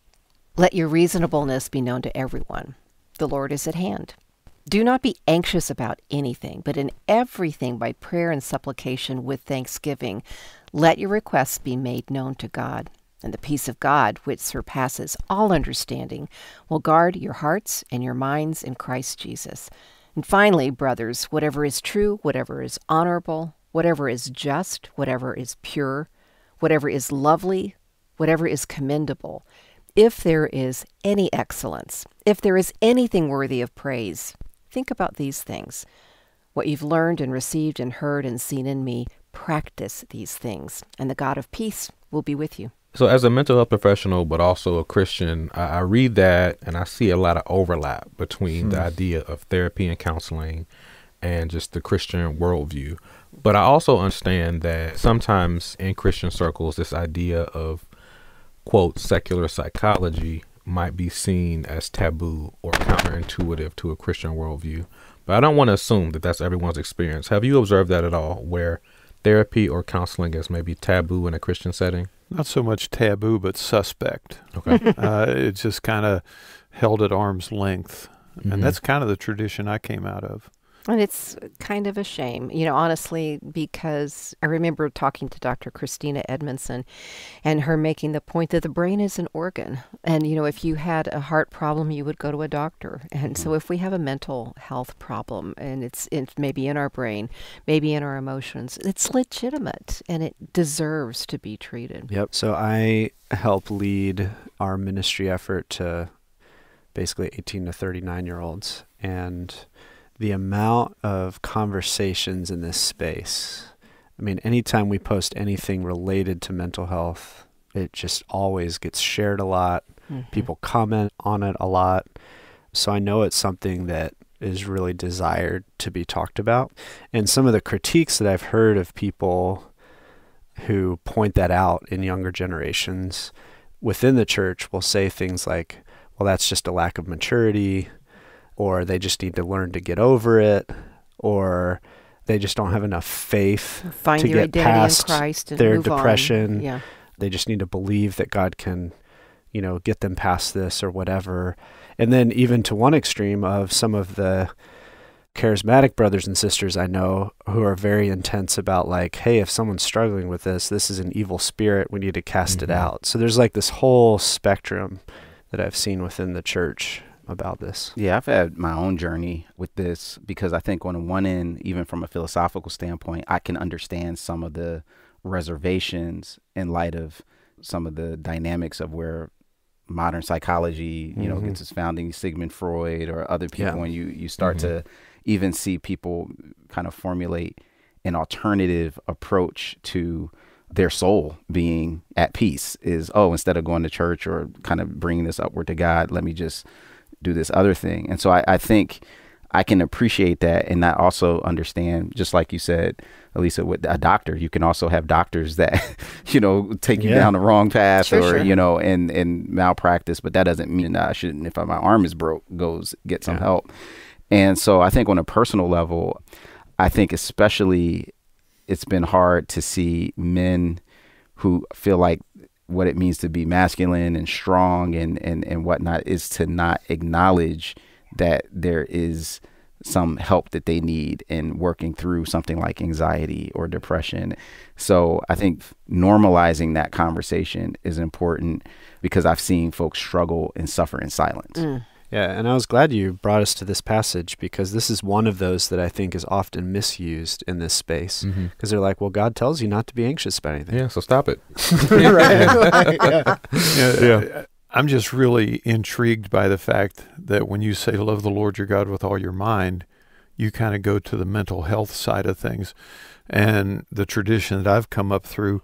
Let your reasonableness be known to everyone. The Lord is at hand. Do not be anxious about anything, but in everything by prayer and supplication with thanksgiving, let your requests be made known to God and the peace of God, which surpasses all understanding, will guard your hearts and your minds in Christ Jesus. And finally, brothers, whatever is true, whatever is honorable, whatever is just, whatever is pure, whatever is lovely, whatever is commendable, if there is any excellence, if there is anything worthy of praise, think about these things. What you've learned and received and heard and seen in me, practice these things, and the God of peace will be with you. So, as a mental health professional, but also a Christian, I, I read that and I see a lot of overlap between hmm. the idea of therapy and counseling and just the Christian worldview. But I also understand that sometimes in Christian circles, this idea of, quote, secular psychology might be seen as taboo or counterintuitive to a Christian worldview. But I don't want to assume that that's everyone's experience. Have you observed that at all, where therapy or counseling is maybe taboo in a Christian setting? Not so much taboo, but suspect. Okay. uh, it's just kind of held at arm's length. Mm-hmm. And that's kind of the tradition I came out of. And it's kind of a shame, you know, honestly, because I remember talking to Dr. Christina Edmondson and her making the point that the brain is an organ. And, you know, if you had a heart problem, you would go to a doctor. And so mm-hmm. if we have a mental health problem and it's, it's maybe in our brain, maybe in our emotions, it's legitimate and it deserves to be treated. Yep. So I help lead our ministry effort to basically 18 to 39 year olds. And the amount of conversations in this space. I mean, anytime we post anything related to mental health, it just always gets shared a lot. Mm-hmm. People comment on it a lot. So I know it's something that is really desired to be talked about. And some of the critiques that I've heard of people who point that out in younger generations within the church will say things like, well, that's just a lack of maturity or they just need to learn to get over it, or they just don't have enough faith Find to get past their depression. Yeah. They just need to believe that God can, you know, get them past this or whatever. And then even to one extreme of some of the charismatic brothers and sisters I know who are very intense about like, hey, if someone's struggling with this, this is an evil spirit. We need to cast mm-hmm. it out. So there's like this whole spectrum that I've seen within the church about this? Yeah, I've had my own journey with this because I think on one end, even from a philosophical standpoint, I can understand some of the reservations in light of some of the dynamics of where modern psychology, you know, mm-hmm. gets its founding, Sigmund Freud or other people, yeah. and you you start mm-hmm. to even see people kind of formulate an alternative approach to their soul being at peace is oh instead of going to church or kind of bringing this upward to god let me just do this other thing. And so I, I think I can appreciate that and not also understand, just like you said, Elisa, with a doctor, you can also have doctors that, you know, take you yeah. down the wrong path sure, or, sure. you know, and, and malpractice, but that doesn't mean I shouldn't, if my arm is broke, goes get some yeah. help. And so I think on a personal level, I think especially it's been hard to see men who feel like what it means to be masculine and strong and, and, and whatnot is to not acknowledge that there is some help that they need in working through something like anxiety or depression. So I think normalizing that conversation is important because I've seen folks struggle and suffer in silence. Mm. Yeah, and I was glad you brought us to this passage because this is one of those that I think is often misused in this space. Because mm-hmm. they're like, well, God tells you not to be anxious about anything. Yeah, so stop it. right. yeah. yeah. yeah. I'm just really intrigued by the fact that when you say love the Lord your God with all your mind, you kind of go to the mental health side of things. And the tradition that I've come up through,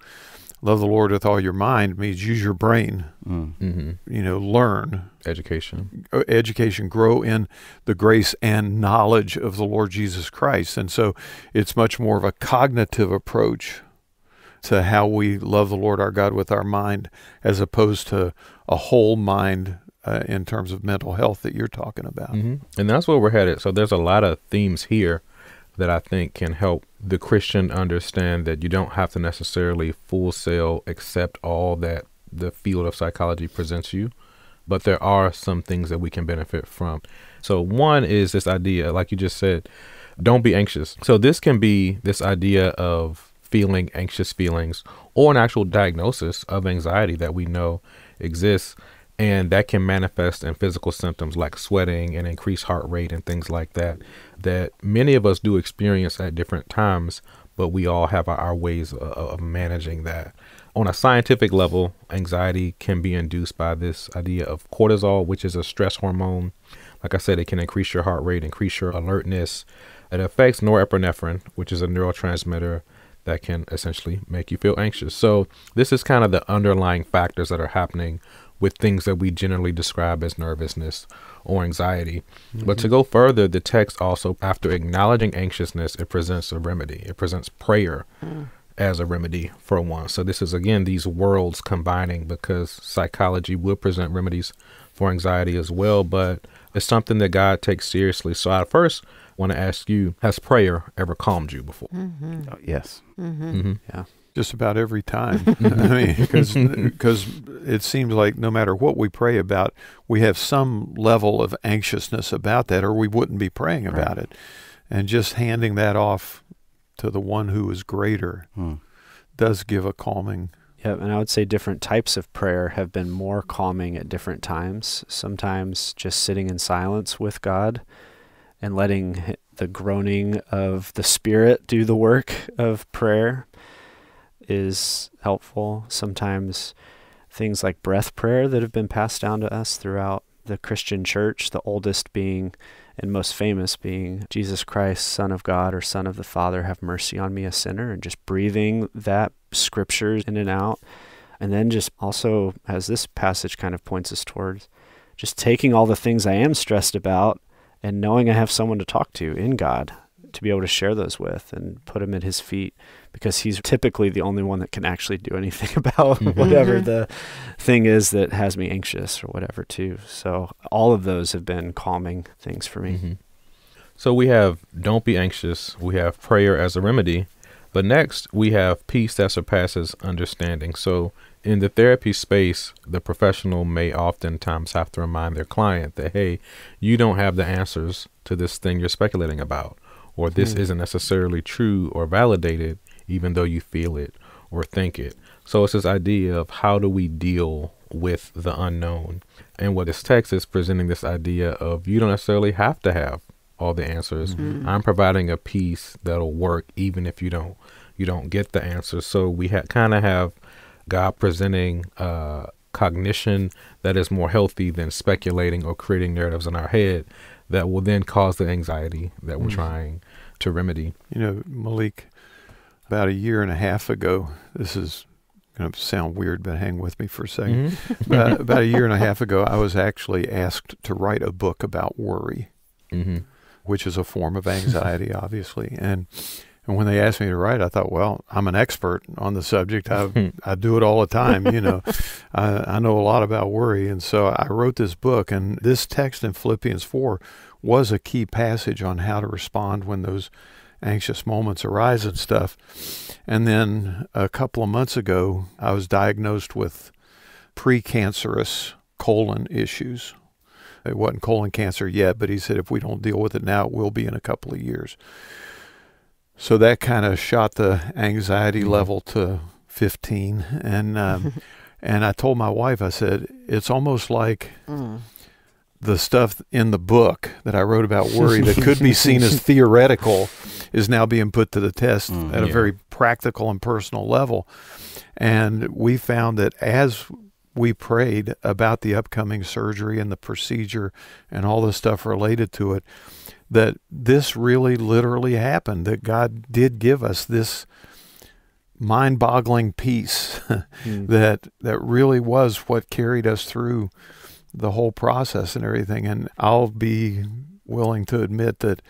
love the Lord with all your mind means use your brain. Mm. Mm-hmm. You know, learn. Education. Education, grow in the grace and knowledge of the Lord Jesus Christ. And so it's much more of a cognitive approach to how we love the Lord our God with our mind as opposed to a whole mind uh, in terms of mental health that you're talking about. Mm-hmm. And that's where we're headed. So there's a lot of themes here that I think can help the Christian understand that you don't have to necessarily full sail accept all that the field of psychology presents you, but there are some things that we can benefit from. So one is this idea, like you just said, don't be anxious. So this can be this idea of feeling anxious feelings or an actual diagnosis of anxiety that we know exists and that can manifest in physical symptoms like sweating and increased heart rate and things like that that many of us do experience at different times but we all have our, ways of, of managing that. On a scientific level anxiety can be induced by this idea of cortisol which is a stress hormone. Like i said it can increase your heart rate increase your alertness. It affects norepinephrine which is a neurotransmitter that can essentially make you feel anxious. So, this is kind of the underlying factors that are happening with things that we generally describe as nervousness or anxiety. Mm-hmm. But to go further, the text also, after acknowledging anxiousness, it presents a remedy. It presents prayer mm. as a remedy for one. So, this is again these worlds combining because psychology will present remedies for anxiety as well, but it's something that God takes seriously. So, I first want to ask you Has prayer ever calmed you before? Mm-hmm. Oh, yes. Mm-hmm. Mm-hmm. Yeah. Just about every time. I mean, because it seems like no matter what we pray about, we have some level of anxiousness about that, or we wouldn't be praying about right. it. And just handing that off to the one who is greater hmm. does give a calming yeah, and I would say different types of prayer have been more calming at different times. Sometimes just sitting in silence with God and letting the groaning of the Spirit do the work of prayer is helpful. Sometimes things like breath prayer that have been passed down to us throughout the Christian church, the oldest being and most famous being Jesus Christ, Son of God or Son of the Father, have mercy on me, a sinner, and just breathing that scriptures in and out. And then just also, as this passage kind of points us towards, just taking all the things I am stressed about and knowing I have someone to talk to in God to be able to share those with and put them at his feet because he's typically the only one that can actually do anything about mm-hmm. whatever mm-hmm. the thing is that has me anxious or whatever too. So all of those have been calming things for me. Mm-hmm. So we have don't be anxious, we have prayer as a remedy, but next we have peace that surpasses understanding. So in the therapy space, the professional may oftentimes have to remind their client that, hey, you don't have the answers to this thing you're speculating about, or this mm. isn't necessarily true or validated, even though you feel it or think it. So it's this idea of how do we deal with the unknown? And what this text is presenting this idea of you don't necessarily have to have all the answers. Mm-hmm. I'm providing a peace that'll work even if you don't you don't get the answers. So we ha- kind of have God presenting uh, cognition that is more healthy than speculating or creating narratives in our head that will then cause the anxiety that we're mm. trying to remedy. You know, Maliek, about a year and a half ago, this is going to sound weird, but hang with me for a 2nd mm-hmm. about, about, a year and a half ago, I was actually asked to write a book about worry, mm-hmm. which is a form of anxiety, obviously. And and when they asked me to write, I thought, well, I'm an expert on the subject. I, I do it all the time. You know, I, I know a lot about worry. And so I wrote this book. And this text in Philippians 4 was a key passage on how to respond when those anxious moments arise and stuff. And then a couple of months ago, I was diagnosed with precancerous colon issues. It wasn't colon cancer yet, but he said if we don't deal with it now, it will be in a couple of years. So that kind of shot the anxiety mm-hmm. level to 15. And, um, and I told my wife, I said, it's almost like. Mm the stuff in the book that I wrote about worry that could be seen as theoretical is now being put to the test mm, at a very practical and personal level. And we found that as we prayed about the upcoming surgery and the procedure and all the stuff related to it, that this really literally happened, that God did give us this mind boggling peace mm. that that really was what carried us through the whole process and everything. And I'll be willing to admit that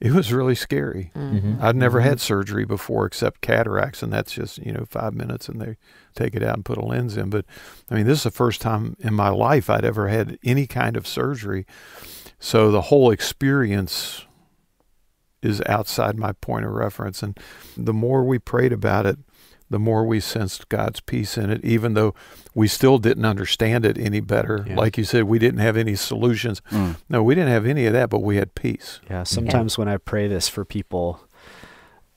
it was really scary. Mm-hmm. I'd never mm-hmm. had surgery before except cataracts, and that's just, you know, five minutes and they take it out and put a lens in. But I mean, this is the first time in my life I'd ever had any kind of surgery. So the whole experience is outside my point of reference. And the more we prayed about it, the more we sensed God's peace in it, even though we still didn't understand it any better. Yeah. Like you said, we didn't have any solutions. Mm. No, we didn't have any of that, but we had peace. Yeah. Sometimes yeah. when I pray this for people,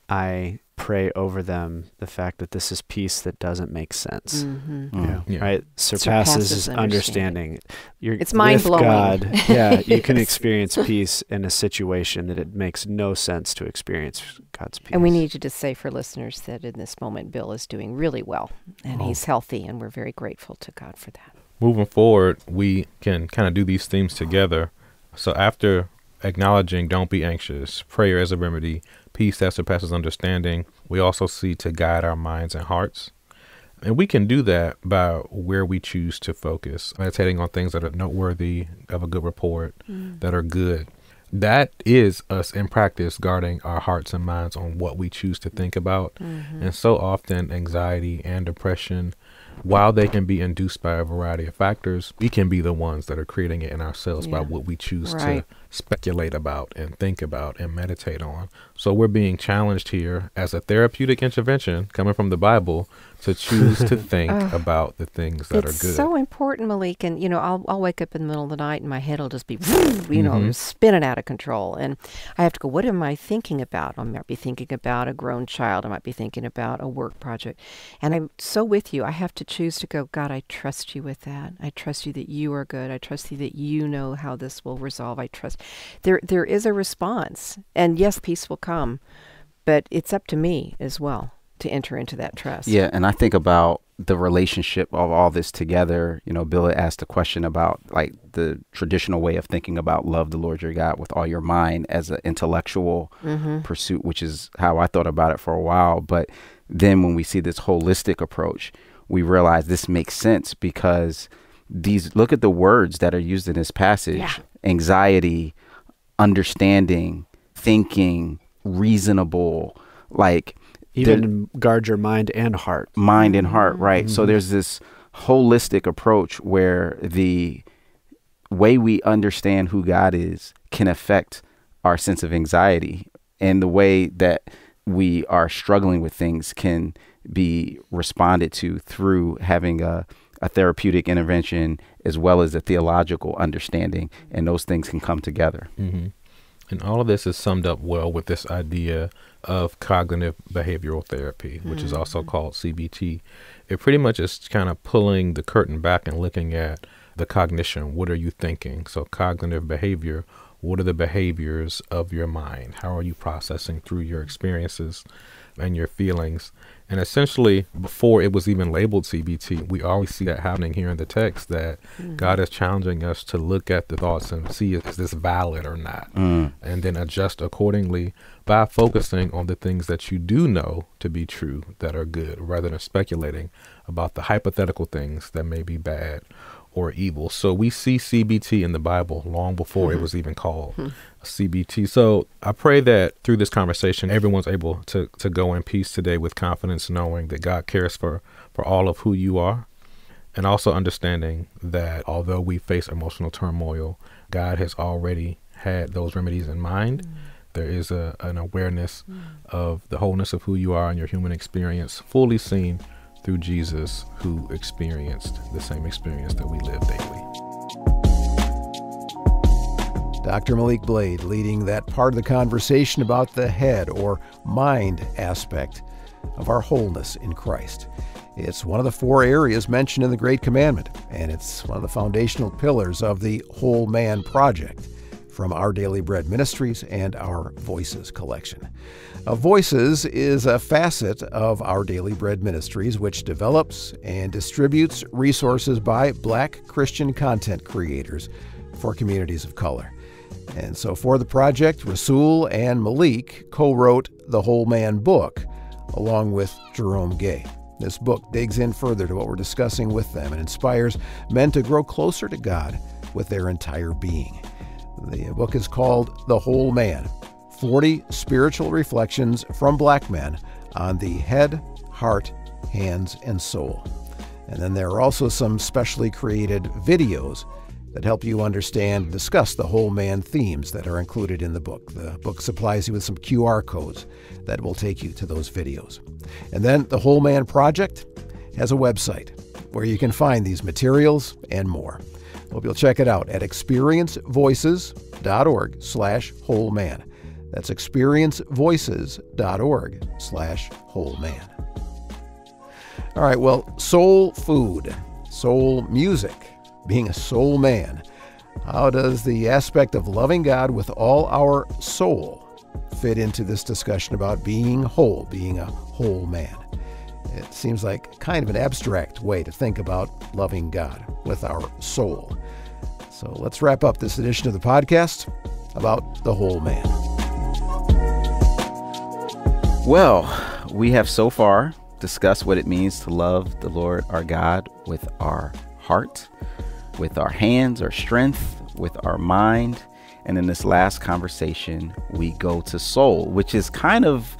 I pray over them the fact that this is peace that doesn't make sense. Mm-hmm. Mm. Yeah. Right? Surpasses, Surpasses understanding. You're it's mind blowing. God, yeah, you can experience peace in a situation that it makes no sense to experience God's peace. And we need to just say for listeners that in this moment, Bill is doing really well and oh. he's healthy, and we're very grateful to God for that. Moving forward, we can kind of do these themes together. So after acknowledging don't be anxious, prayer as a remedy, peace that surpasses understanding, we also see to guide our minds and hearts. And we can do that by where we choose to focus, meditating on things that are noteworthy of a good report, mm. that are good. That is us in practice guarding our hearts and minds on what we choose to think about. Mm-hmm. And so often, anxiety and depression while they can be induced by a variety of factors, we can be the ones that are creating it in ourselves yeah. by what we choose right. to speculate about and think about and meditate on. So we're being challenged here as a therapeutic intervention coming from the Bible to choose to think about the things that are good. It's so important, Maliek. And, you know, I'll, I'll wake up in the middle of the night and my head will just be, you know, mm-hmm. spinning out of control. And I have to go, what am I thinking about? I might be thinking about a grown child. I might be thinking about a work project. And I'm so with you. I have to choose to go, God, I trust you with that. I trust you that you are good. I trust you that you know how this will resolve. I trust. There, there is a response. And yes, peace will come, but it's up to me as well to enter into that trust. Yeah, and I think about the relationship of all this together. You know, Bill asked a question about like the traditional way of thinking about love the Lord your God with all your mind as an intellectual mm-hmm. pursuit, which is how I thought about it for a while. But then when we see this holistic approach, we realize this makes sense because these look at the words that are used in this passage yeah. anxiety, understanding, thinking, reasonable, like even guard your mind and heart. Mind and heart, right. Mm-hmm. So there's this holistic approach where the way we understand who God is can affect our sense of anxiety and the way that we are struggling with things can be responded to through having a, a therapeutic intervention as well as a theological understanding and those things can come together mm-hmm. And all of this is summed up well with this idea of cognitive behavioral therapy, which mm-hmm. is also mm-hmm. called CBT. It pretty much is kind of pulling the curtain back and looking at the cognition. What are you thinking? So, cognitive behavior. What are the behaviors of your mind? How are you processing through your experiences and your feelings? And essentially, before it was even labeled CBT, we always see that happening here in the text that mm. God is challenging us to look at the thoughts and see is this valid or not, mm. and then adjust accordingly by focusing on the things that you do know to be true that are good rather than speculating about the hypothetical things that may be bad or evil. So we see CBT in the Bible long before mm-hmm. it was even called mm-hmm. CBT. So I pray that through this conversation, everyone's able to, to go in peace today with confidence, knowing that God cares for, for all of who you are. And also understanding that although we face emotional turmoil, God has already had those remedies in mind. Mm-hmm. There is a, an awareness mm. of the wholeness of who you are and your human experience fully seen through Jesus, who experienced the same experience that we live daily. Dr. Maliek Blade leading that part of the conversation about the head or mind aspect of our wholeness in Christ. It's one of the four areas mentioned in the Great Commandment, and it's one of the foundational pillars of the Whole Man Project from Our Daily Bread Ministries and our Voices collection. Uh, Voices is a facet of Our Daily Bread Ministries, which develops and distributes resources by black Christian content creators for communities of color. And so, for the project, Rasool and Maliek co wrote the Whole Man book along with Jerome Gay. This book digs in further to what we're discussing with them and inspires men to grow closer to God with their entire being. The book is called The Whole Man 40 Spiritual Reflections from Black Men on the Head, Heart, Hands, and Soul. And then there are also some specially created videos that help you understand and discuss the whole man themes that are included in the book. The book supplies you with some QR codes that will take you to those videos. And then the Whole Man Project has a website where you can find these materials and more. Hope you'll check it out at experiencevoices.org slash whole man. That's experiencevoices.org slash whole man. All right, well, soul food, soul music, being a soul man. How does the aspect of loving God with all our soul fit into this discussion about being whole, being a whole man? It seems like kind of an abstract way to think about loving God with our soul. So let's wrap up this edition of the podcast about the whole man. Well, we have so far discussed what it means to love the Lord our God with our heart, with our hands, our strength, with our mind. And in this last conversation, we go to soul, which is kind of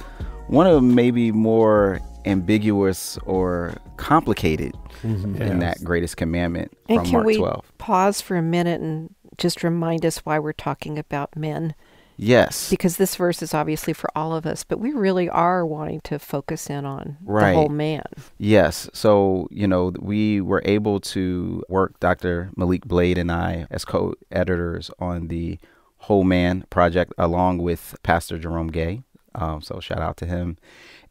one of maybe more ambiguous or complicated mm-hmm. in yes. that greatest commandment and from can Mark we 12. Pause for a minute and just remind us why we're talking about men. Yes. Because this verse is obviously for all of us, but we really are wanting to focus in on right. the whole man. Yes. So, you know, we were able to work Dr. Maliek Blade and I as co editors on the Whole Man project along with Pastor Jerome Gay. Um, so, shout out to him.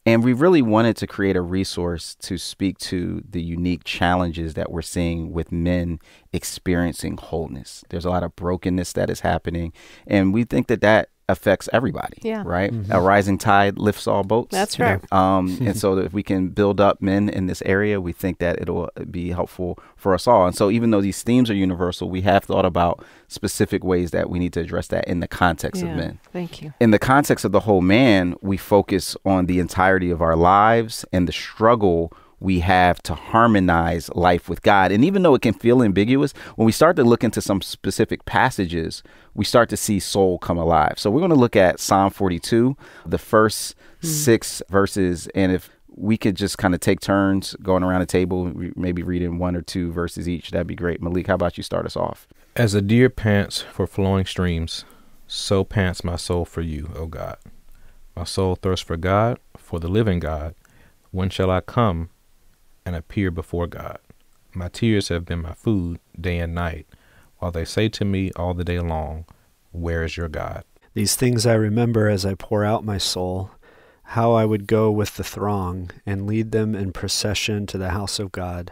And we really wanted to create a resource to speak to the unique challenges that we're seeing with men experiencing wholeness. There's a lot of brokenness that is happening. And we think that that affects everybody. Yeah. Right. Mm-hmm. A rising tide lifts all boats. That's right. Um, and so if we can build up men in this area, we think that it'll be helpful for us all. And so even though these themes are universal, we have thought about specific ways that we need to address that in the context yeah, of men. Thank you. In the context of the whole man, we focus on the entirety of our lives and the struggle we have to harmonize life with God. And even though it can feel ambiguous, when we start to look into some specific passages, we start to see soul come alive. So we're going to look at Psalm 42, the first mm. six verses. And if we could just kind of take turns going around the table, maybe reading one or two verses each, that'd be great. Maliek, how about you start us off? As a deer pants for flowing streams, so pants my soul for you, O God. My soul thirsts for God, for the living God. When shall I come and appear before God. My tears have been my food day and night, while they say to me all the day long, Where is your God? These things I remember as I pour out my soul, how I would go with the throng and lead them in procession to the house of God,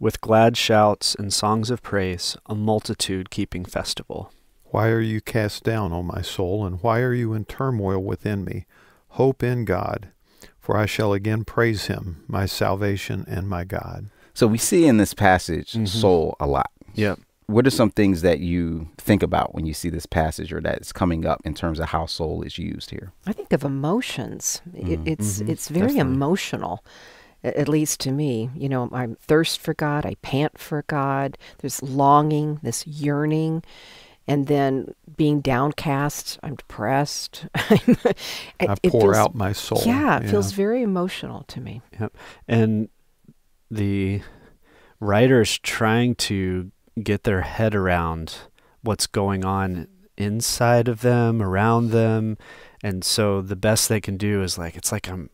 with glad shouts and songs of praise, a multitude keeping festival. Why are you cast down, O my soul, and why are you in turmoil within me? Hope in God for I shall again praise him, my salvation and my God. So we see in this passage mm-hmm. soul a lot. Yeah. What are some things that you think about when you see this passage or that's coming up in terms of how soul is used here? I think of emotions. Mm. It, it's mm-hmm. it's very Definitely. emotional at least to me. You know, I thirst for God, I pant for God. There's longing, this yearning and then being downcast, I'm depressed. it, I pour feels, out my soul. Yeah, it yeah. feels very emotional to me. Yep. And the writers trying to get their head around what's going on inside of them, around them. And so the best they can do is like it's like I'm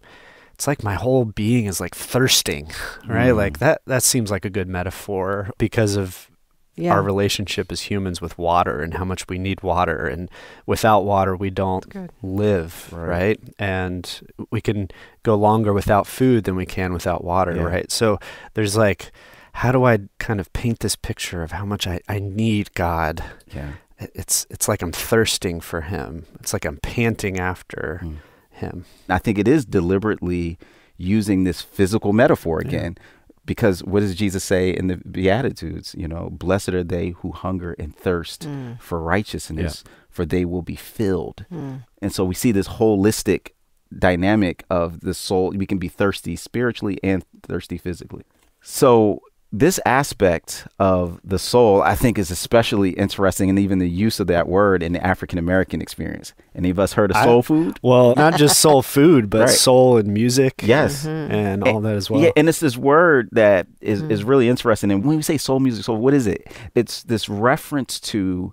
it's like my whole being is like thirsting, right? Mm. Like that that seems like a good metaphor because of yeah. our relationship as humans with water and how much we need water and without water we don't live right. right. and we can go longer without food than we can without water yeah. right so there's like how do i kind of paint this picture of how much i, I need god yeah it's it's like i'm thirsting for him it's like i'm panting after mm. him i think it is deliberately using this physical metaphor again yeah because what does Jesus say in the Beatitudes? You know, blessed are they who hunger and thirst mm. for righteousness, yeah. for they will be filled. Mm. And so we see this holistic dynamic of the soul. We can be thirsty spiritually and thirsty physically. So this aspect of the soul, I think, is especially interesting, and even the use of that word in the African American experience. Any of us heard of soul I, food? Well, not just soul food, but right. soul and music. Yes, mm-hmm. and all and, that as well. Yeah, and it's this word that is, mm. is really interesting. And when we say soul music, so what is it? It's this reference to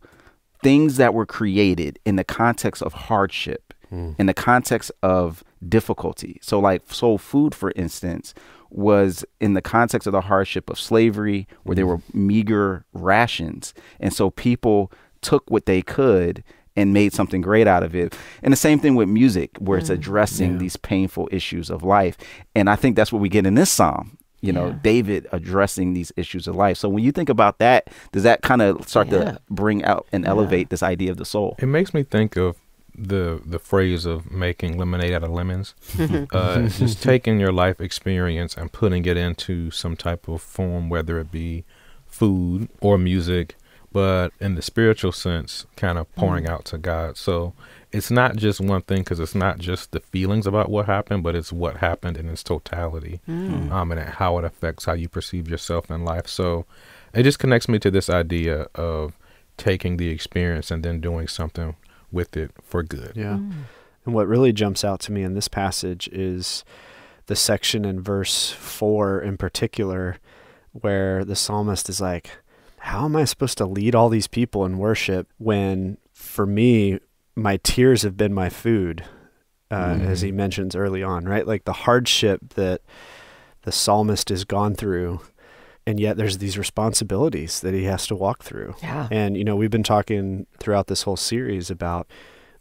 things that were created in the context of hardship, mm. in the context of difficulty. So, like soul food, for instance was in the context of the hardship of slavery, where there mm-hmm. were meager rations. And so people took what they could and made something great out of it. And the same thing with music, where it's mm. addressing yeah. these painful issues of life. And I think that's what we get in this psalm. You know, yeah. David addressing these issues of life. So when you think about that, does that kind of start yeah. to bring out and elevate this idea of the soul? It makes me think of the the phrase of making lemonade out of lemons. uh, just taking your life experience and putting it into some type of form, whether it be food or music, but in the spiritual sense, kind of pouring mm. out to God. So it's not just one thing because it's not just the feelings about what happened, but it's what happened in its totality, mm. um, and how it affects how you perceive yourself in life. So it just connects me to this idea of taking the experience and then doing something with it for good. Yeah. Mm. And what really jumps out to me in this passage is the section in verse 4 in particular where the psalmist is like, How am I supposed to lead all these people in worship when, for me, my tears have been my food? Uh, mm. As he mentions early on, right? Like the hardship that the psalmist has gone through and yet there's these responsibilities that he has to walk through. Yeah. And you know, we've been talking throughout this whole series about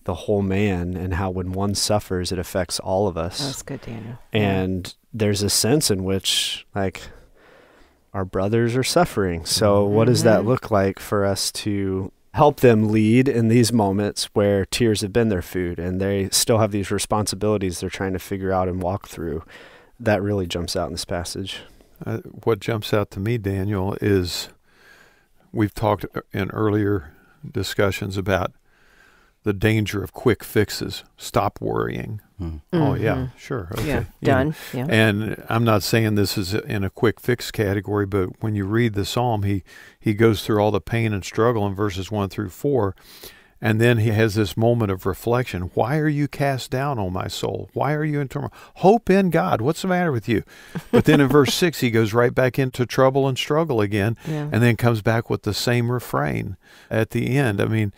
the whole man and how when one suffers it affects all of us. That's good, Daniel. And yeah. there's a sense in which like our brothers are suffering. So mm-hmm. what does that mm-hmm. look like for us to help them lead in these moments where tears have been their food and they still have these responsibilities they're trying to figure out and walk through? That really jumps out in this passage. Uh, what jumps out to me, Daniel, is we've talked in earlier discussions about the danger of quick fixes. Stop worrying. Mm. Oh yeah, mm-hmm. sure. Okay. Yeah, done. Yeah. And I'm not saying this is in a quick fix category, but when you read the psalm, he he goes through all the pain and struggle in verses one through four, and then he has this moment of reflection. Why are you cast down, O my soul? Why are you in turmoil? Hope in God. What's the matter with you? But then in verse 6, he goes right back into trouble and struggle again, yeah. and then comes back with the same refrain at the end. I mean,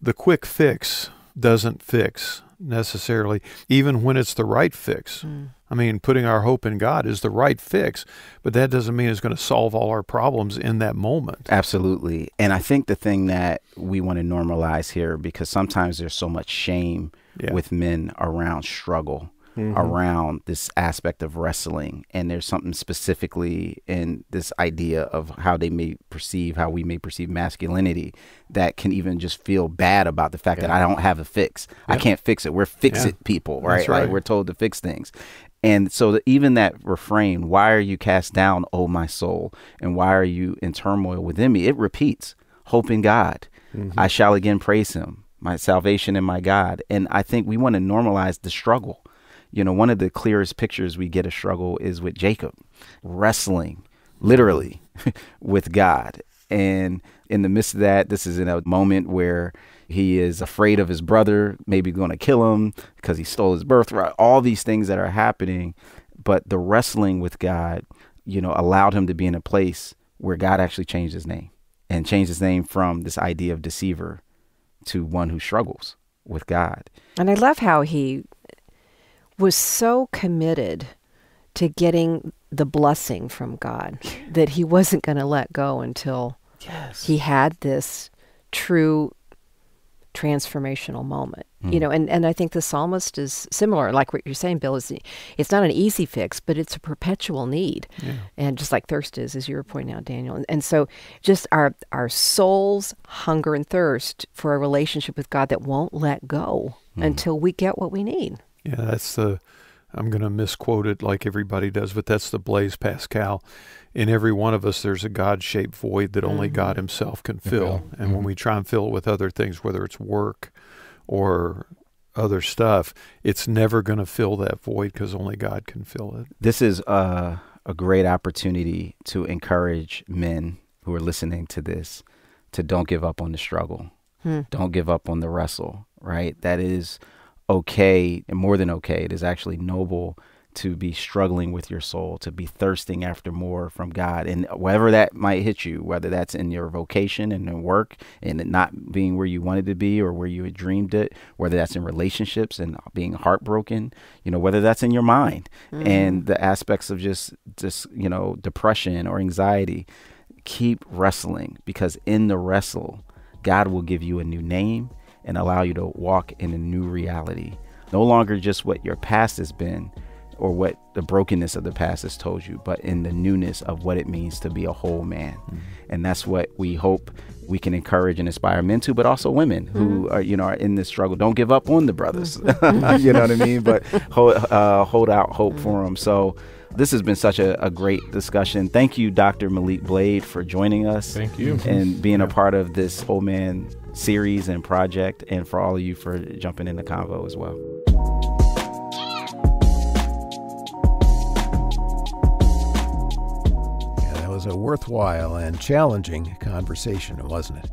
the quick fix doesn't fix necessarily, even when it's the right fix. Mm. I mean, putting our hope in God is the right fix, but that doesn't mean it's going to solve all our problems in that moment. Absolutely. And I think the thing that we want to normalize here, because sometimes there's so much shame yeah. with men around struggle mm-hmm. around this aspect of wrestling. And there's something specifically in this idea of how they may perceive, how we may perceive masculinity that can even just feel bad about the fact yeah. that I don't have a fix. I can't fix it. We're fix it people, right? right? Like we're told to fix things. And so that even that refrain, why are you cast down, O my soul? And why are you in turmoil within me? It repeats, hope in God. Mm-hmm. I shall again praise him, my salvation and my God. And I think we want to normalize the struggle you know, one of the clearest pictures we get a struggle is with Jacob wrestling literally with God. And in the midst of that, this is in a moment where he is afraid of his brother, maybe going to kill him because he stole his birthright, all these things that are happening. But the wrestling with God, you know, allowed him to be in a place where God actually changed his name and changed his name from this idea of deceiver to one who struggles with God. And I love how he was so committed to getting the blessing from God that he wasn't going to let go until Yes. He had this true transformational moment. Mm. You know, and, and I think the psalmist is similar, like what you're saying, Bill, is it's not an easy fix, but it's a perpetual need. Yeah. And just like thirst is, as you were pointing out, Daniel. And, and so just our our soul's hunger and thirst for a relationship with God that won't let go mm. until we get what we need. Yeah, that's the I'm going to misquote it like everybody does, but that's the Blaise Pascal. In every one of us, there's a God shaped void that only mm-hmm. God Himself can fill. And mm-hmm. when we try and fill it with other things, whether it's work or other stuff, it's never going to fill that void because only God can fill it. This is a great opportunity to encourage men who are listening to this to don't give up on the struggle, hmm. don't give up on the wrestle, right? That is okay and more than okay. It is actually noble to be struggling with your soul, to be thirsting after more from God. And wherever that might hit you, whether that's in your vocation and in work and not being where you wanted to be or where you had dreamed it, whether that's in relationships and being heartbroken, you know, whether that's in your mind mm. and the aspects of just, just, you know, depression or anxiety, keep wrestling because in the wrestle, God will give you a new name and allow you to walk in a new reality. No longer just what your past has been or what the brokenness of the past has told you, but in the newness of what it means to be a whole man. Mm-hmm. And that's what we hope we can encourage and inspire men to, but also women mm-hmm. who are, you know, are in this struggle. Don't give up on the brothers. Mm-hmm. you know what I mean? But hold, uh, hold out hope for them. So this has been such a, a, great discussion. Thank you, Dr. Maliek Blade, for joining us. Thank you. And being a part of this whole man series and project, and for all of you for jumping in the convo as well. Yeah, that was a worthwhile and challenging conversation, wasn't it?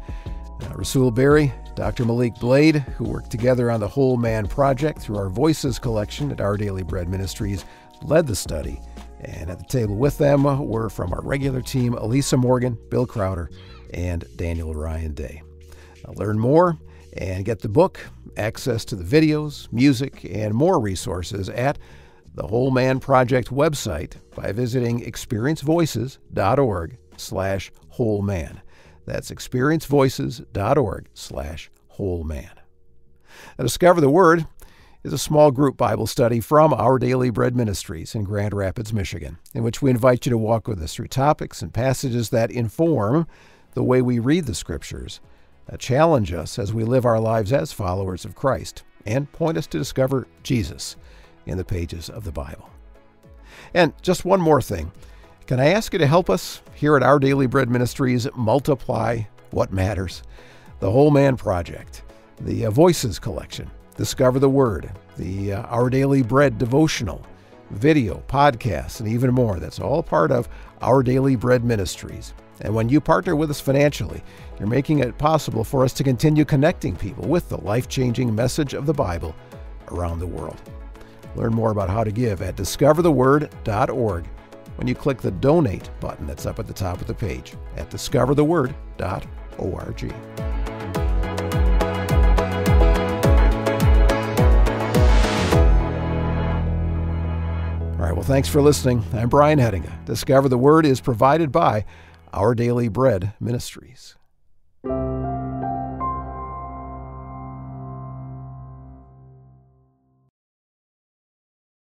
Uh, Rasool Berry, Dr. Maliek Blade, who worked together on the Whole Man Project through our Voices collection at Our Daily Bread Ministries, led the study. And at the table with them were from our regular team Elisa Morgan, Bill Crowder, and Daniel Ryan Day. Now learn more and get the book, access to the videos, music, and more resources at the Whole Man Project website by visiting experiencevoices.org slash whole man. That's experiencevoices.org slash whole man. Now, Discover the Word is a small group Bible study from Our Daily Bread Ministries in Grand Rapids, Michigan, in which we invite you to walk with us through topics and passages that inform the way we read the Scriptures that challenge us as we live our lives as followers of Christ and point us to discover Jesus in the pages of the Bible. And just one more thing. Can I ask you to help us here at Our Daily Bread Ministries multiply what matters? The Whole Man Project, the uh, Voices Collection, Discover the Word, the uh, Our Daily Bread devotional, video, podcasts, and even more. That's all part of Our Daily Bread Ministries. And when you partner with us financially, you're making it possible for us to continue connecting people with the life changing message of the Bible around the world. Learn more about how to give at discovertheword.org when you click the donate button that's up at the top of the page at discovertheword.org. All right, well, thanks for listening. I'm Brian Hettinga. Discover the Word is provided by Our Daily Bread Ministries.